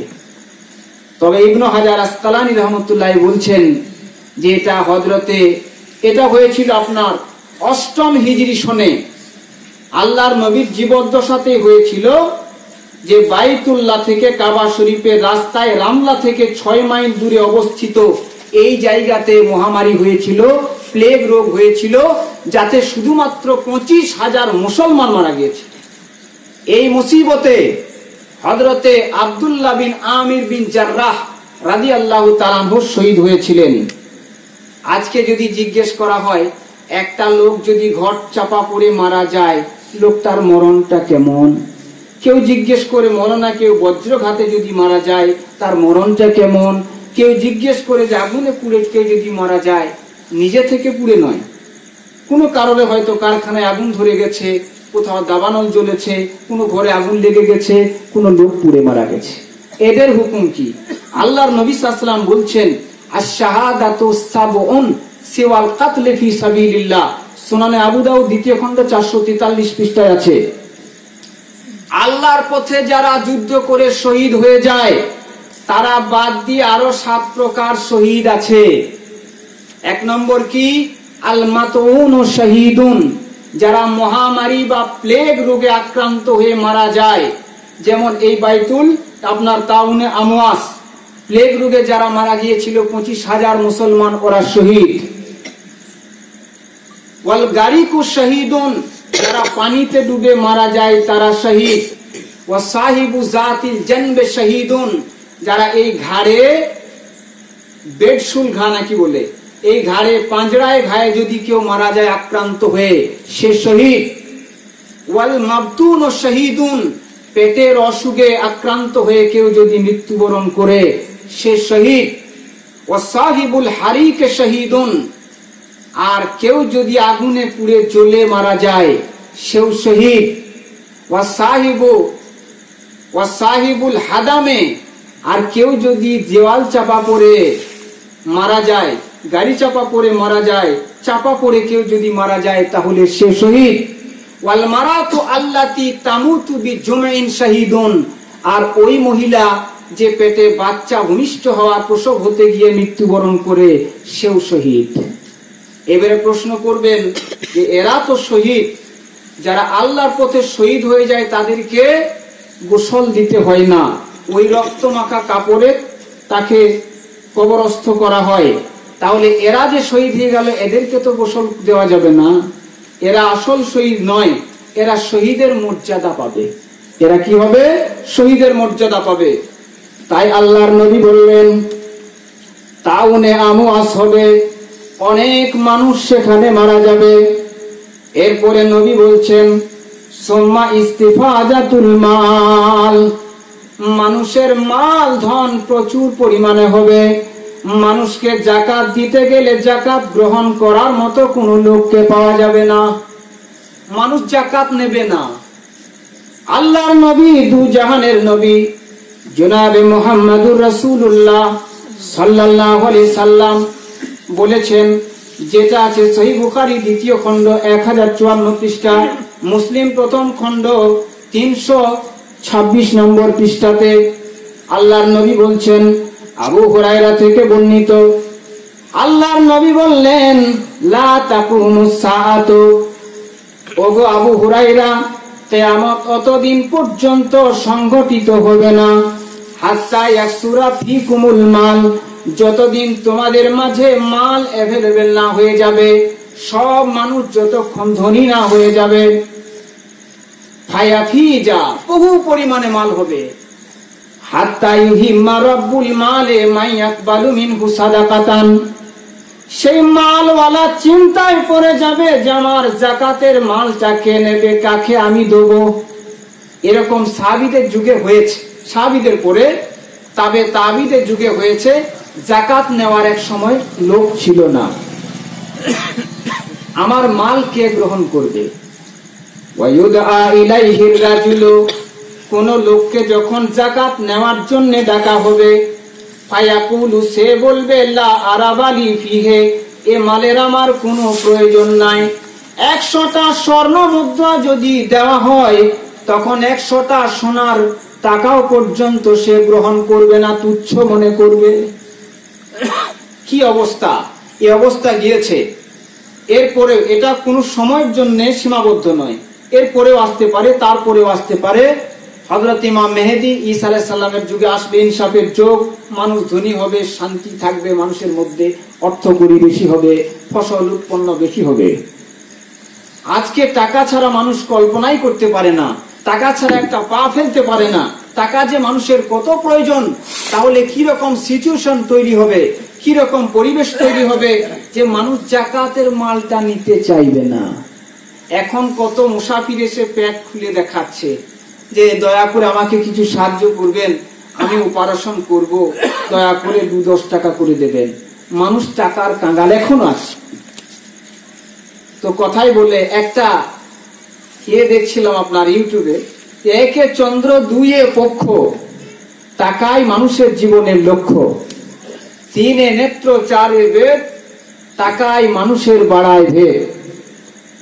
তবে ইবনু হাজার আসকালানি রহমতুল্লাহ বলছেন যে এটা হজরতে এটা হয়েছিল আপনার অষ্টম হিজরি সনে। আল্লাহর নবীর জীবদ্দশাতে হয়েছিল যে বাইতুল্লাহ থেকে কাবা শরীফের রাস্তায় রামলা থেকে ছয় মাইল দূরে অবস্থিত এই জায়গাতে মহামারী হয়েছিল প্লেগ রোগ হয়েছিল, যাতে শুধুমাত্র পঁচিশ হাজার মুসলমান মারা গিয়েছে। এই মুসিবতে হজরতে আবদুল্লাহ বিন আমির বিন জার্রাহ রাজি আল্লাহ তালাহ শহীদ হয়েছিলেন। আজকে যদি জিজ্ঞেস করা হয়, একটা লোক যদি ঘট চাপা পড়ে মারা যায়, লোকটার মরণটা কেমন? কেউ জিজ্ঞেস করে মরনা কেউ বজ্রঘাতে যদি মারা যায়, তার মরণটা কেমন? কেউ জিজ্ঞেস করে যে আগুনে পুড়ে কেউ যদি মারা যায়, নিজে থেকে পুড়ে নয়। কোনো কারণে হয়তো কারখানায় আগুন ধরে গেছে, কোথাও দাবানল জ্বলেছে, কোনো ঘরে আগুন লেগে গেছে, কোনো লোক পুড়ে মারা গেছে। এদের হুকুম কি? আল্লাহর নবী সাল্লাম বলছেন, আশ-শাহাদাতু সাবউন সিওয়াল কাতলে ফি সাবিলিল্লাহ। সুনানে আবু দ্বিতীয় খণ্ড 443 পৃষ্ঠায় আছে। আল্লাহর পথে যারা যুদ্ধ করে শহীদ হয়ে যায় তারা বাদ দিয়ে আরও সাত প্রকার শহীদ আছে। এক নম্বর কি? আল মাতুন ও শহীদুন, যারা মহামারী বা প্লেগ রোগে আক্রান্ত হয়ে মারা যায়। যেমন এই বাইতুল, আপনার তাউনে আমওয়াস। প্লেগ রোগে যারা মারা গিয়েছিল, পঁচিশ হাজার মুসলমান ওরা শহীদ। ওয়াল গারিকু শহীদুন, যারা পানিতে ডুবে মারা যায়, তারা শহীদ। ও সাহিবু জাতিল জন্বে শহীদুন যারা এই ঘাড়ে বেডশুল ঘা নাকি বলে, এই ঘাড়ে পাঁজরায় ঘায়ে যদি কেউ মারা যায় আক্রান্ত হয়ে, সে শহীদ। ওয়াল মাবতুন ও শহীদুন, পেটের অসুখে আক্রান্ত হয়ে কেউ যদি মৃত্যুবরণ করে, সে শহীদ। ও সাহিবুল হারিকে শহীদুন, আর কেউ যদি আগুনে পুড়ে জ্বলে মারা যায়, সেও শহীদ। ওয়া সাহিবু ওয়া সাহিবুল হাদামে আর কেউ যদি দেওয়াল চাপা পড়ে মারা যায়, গাড়ি চাপা পড়ে মারা যায়, চাপা পড়ে কেউ যদি মারা যায়, তাহলে সে শহীদ। ওয়াল মারাতু আল্লাতি তামুতু বিজুমাইন শাহিদুন। আর ওই মহিলা যে পেটে বাচ্চা ভূমিষ্ঠ হওয়ার প্রসব হতে গিয়ে মৃত্যুবরণ করে, সেও শহীদ। এবারে প্রশ্ন করবেন যে এরা তো শহীদ। যারা আল্লাহর পথে শহীদ হয়ে যায়, তাদেরকে গোসল দিতে হয় না। ওই রক্ত মাখা কাপড়ে তাকে কবরস্থ করা হয়। তাহলে এরা যে শহীদ হয়ে গেল, এদেরকে তো গোসল দেওয়া যাবে না। এরা আসল শহীদ নয়, এরা শহীদের মর্যাদা পাবে। এরা কি হবে? শহীদের মর্যাদা পাবে। তাই আল্লাহর নবী বললেন, তাউনে আমুয়াস হবে অনেক মানুষ সেখানে মারা যাবে। এরপরে নবী বলছেন, সোম্মা ইস্তিফা আজাতুল মাল। মানুষের মাল ধন প্রচুর পরিমাণে হবে। মানুষকে জাকাত দিতে গেলে জাকাত গ্রহণ করার মতো কোনো লোককে পাওয়া যাবে না। মানুষ জাকাত নেবে না। আল্লাহর নবী দু জাহানের নবী, জনাবে মোহাম্মদুর রাসূলুল্লাহ সাল্লাল্লাহু আলাইহি সাল্লাম বলেছেন, যেটা আছে সহি বুখারী, দ্বিতীয় খণ্ড এক হাজার চুয়ান্ন পৃষ্ঠা, মুসলিম প্রথম খণ্ড তিনশো ছাব্বিশ নম্বর পৃষ্ঠাতে আল্লাহর নবী বলছেন, আবু হুরায়রা থেকে বর্ণিত, আল্লাহর নবী বললেন, লা ওগো আবু হুরাইরা কেয়ামত অতদিন পর্যন্ত সংগঠিত হবে না। হাত্তা ইয়াসুরা ফি কুমুল মাল, যতদিন তোমাদের মাঝে মাল অ্যাভেলেবেল না হয়ে যাবে, সব মানুষ যতক্ষণ ধনী না হয়ে যাবে ফায়াফি বহু পরিমাণে মাল হবে। সেই মালওয়ালা চিন্তায় পড়ে যাবে যে আমার জাকাতের মালটা কে নেবে, কাকে আমি দেবো। এরকম সাবিদের যুগে হয়েছে। সাবিদের পরে তবে তাবিদের যুগে হয়েছে, জাকাত নেওয়ার এক সময় লোক ছিল না। আমার মাল কে গ্রহণ করবে? কোন লোককে যখন জাকাত নেওয়ার জন্য ডাকা হবে, ফায়াকুলু, সে বলবে, লা আরাবালি ফিহে, এ মালের আমার কোনো প্রয়োজন নাই। একশোটা স্বর্ণ মুদ্রা যদি দেওয়া হয়, তখন একশোটা সোনার টাকাও পর্যন্ত সে গ্রহণ করবে না, তুচ্ছ মনে করবে। কি অবস্থা? এই অবস্থা গিয়েছে। এরপরে এটা কোনো সময়ের জন্য সীমাবদ্ধ নয়। এরপরেও আসতে পারে, তারপরেও আসতে পারে। হজরত ইমাম মেহেদি ঈসা আলাইহিস সালামের যুগে আসবে, ইনসাফের যোগ, মানুষ ধনী হবে, শান্তি থাকবে, মানুষের মধ্যে অর্থকরী বেশি হবে, ফসল উৎপন্ন বেশি হবে। আজকে টাকা ছাড়া মানুষ কল্পনাই করতে পারে না। টাকা ছাড়া একটা পা ফেলতে পারে না। টাকা যে মানুষের কত প্রয়োজন, তাহলে কি রকম সিচুয়েশন তৈরি হবে কি রকম পরিবেশ তৈরি হবে, যে মানুষ জাকাতের মালটা নিতে চাইবে না। এখন কত মুসাফির এসে প্যাক খুলে দেখাচ্ছে যে দয়া করে আমাকে কিছু সাহায্য করবেন, আমি অপারেশন করব। দয়া করে দু দশ টাকা করে দেবেন। মানুষ টাকার কাঙ্গাল এখনও আছে। তো কথাই বলে, একটা কে দেখছিলাম আপনার ইউটিউবে একে চন্দ্র দুইয়ে পক্ষ টাকাই মানুষের জীবনের লক্ষ্য। তিনে নেত্র, চারে বেদ টাকাই মানুষের বাড়ায় ভেদ।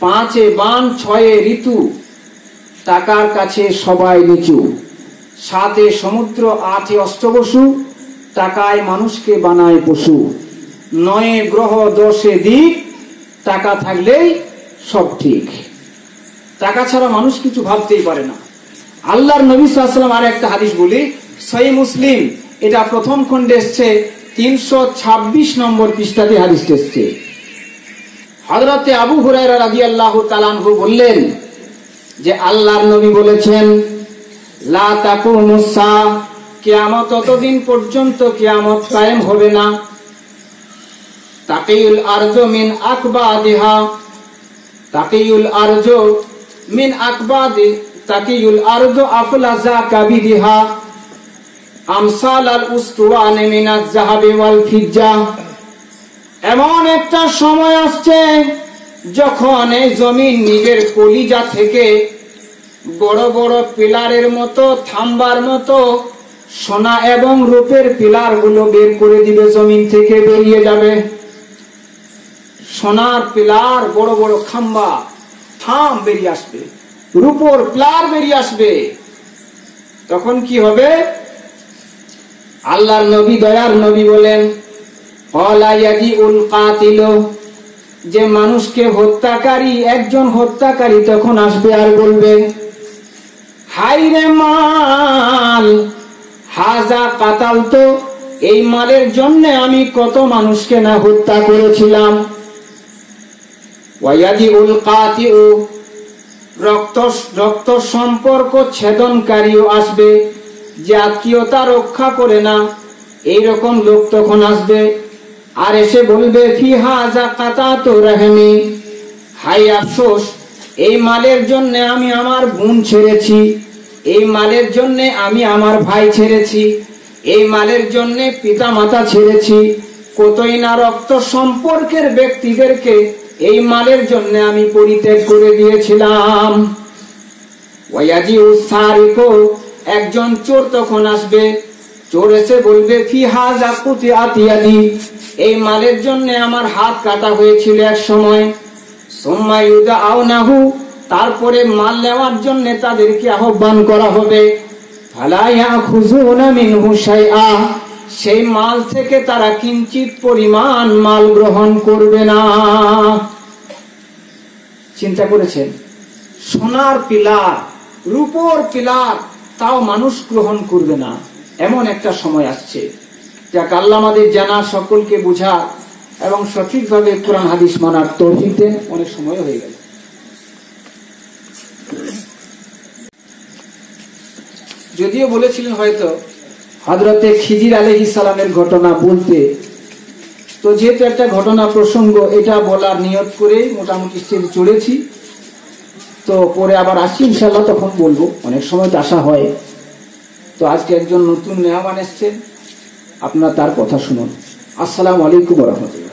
পাঁচে বান, ছয়ে ঋতু। টাকার কাছে সবাই নিচু। সাতে সমুদ্র, আটে অষ্টবসু। টাকায় মানুষকে বানায় পশু। নয়ে গ্রহ, দশে দিক। টাকা থাকলেই সব ঠিক। টাকা ছাড়া মানুষ কিছু ভাবতেই পারে না। আল্লাহর নবী সাল্লাম আর একটা হাদিস বলি সহি মুসলিম। এটা প্রথম খণ্ডে এসছে, তিনশো ছাব্বিশ নম্বর পৃষ্ঠাতে হাদিস এসছে। হজরতে আবু হুরায়রা রাদিয়াল্লাহু তাআলাহু বললেন যে আল্লাহর নবী বলেছেন, লা তাকুমুস সা কিয়ামত ততদিন পর্যন্ত কিয়ামত কায়েম হবে না। তাকিউল আরজ মিন আকবাদিহা, তাকিউল আরজ মিন আকবাদি, তাকিউল আরজ আফলাজা কাবিদিহা আমসাল আল উস্তুওয়ানে মিনাজ জাহাবি ওয়াল ফিজ্জা। এমন একটা সময় আসছে যখন এই জমিন নিজের কলিজা থেকে বড় বড় পিলারের মতো, থাম্বার মতো, সোনা এবং রূপের পিলারগুলো বের করে দিবে, জমিন থেকে বেরিয়ে যাবে। সোনার পিলার, বড় বড় খাম্বা, থাম, বেরিয়ে আসবে। রূপর পিলার বেরিয়ে আসবে। তখন কি হবে? আল্লাহর নবী, দয়ার নবী বলেন অলায়াজি উল কাতিল। যে মানুষকে হত্যাকারী, একজন হত্যাকারী তখন আসবে আর বলবে হাই রে মাল, হাজা কাতাল তো, এই মালের জন্য আমি কত মানুষকে না হত্যা করেছিলাম। ওয়াদি উল কাতিউ রক্ত রক্ত সম্পর্ক ছেদনকারীও আসবে যে আত্মীয়তা রক্ষা করে না এই রকম লোক তখন আসবে। আর এসে বলবে হাই আফসোস, এই মালের জন্য আমি আমার বোন ছেড়েছি, এই মালের জন্য আমি আমার ভাই ছেড়েছি, এই মালের জন্য পিতা মাতা ছেড়েছি। কতই না রক্ত সম্পর্কের ব্যক্তিদেরকে এই মালের জন্য আমি পরিত্যাগ করে দিয়েছিলাম। ওয়াজি উসারিকো একজন চোর তখন আসবে চোর এসে বলবে, ফি হাজা কুতি আতিয়াদি এই মালের জন্য আমার হাত কাটা হয়েছিল এক সময়। সোম্মা ইউদা আওনাহু তারপরে মাল নেওয়ার জন্য তাদেরকে আহ্বান করা হবে। ফালাইয়া খুজুনা মিনহু শাইআ, সেই মাল থেকে তারা কিঞ্চিত পরিমাণ মাল গ্রহণ করবে না। চিন্তা করেছেন? সোনার পিলার, রূপোর পিলার, তাও মানুষ গ্রহণ করবে না। এমন একটা সময় আসছে। যাক, আল্লাহ আমাদের জানা, সকলকে বোঝা এবং সঠিকভাবে কোরআন, হাদিস মানার দেন। অনেক সময় হয়ে গেল। যদিও বলেছিলেন হয়তো হজরতে খিজির আলহ সালামের ঘটনা বলতে। তো যেহেতু একটা ঘটনা প্রসঙ্গ, এটা বলার নিয়ত করে মোটামুটি স্টেজ চড়েছি তো পরে আবার আসছি ইনশাল্লাহ তখন বলব। অনেক সময় তো আসা হয়। তো আজকে একজন নতুন মেহমান এসছেন। আপনারা তার কথা শুনুন। আসসালামু আলাইকুম রহমতুল্লাহ।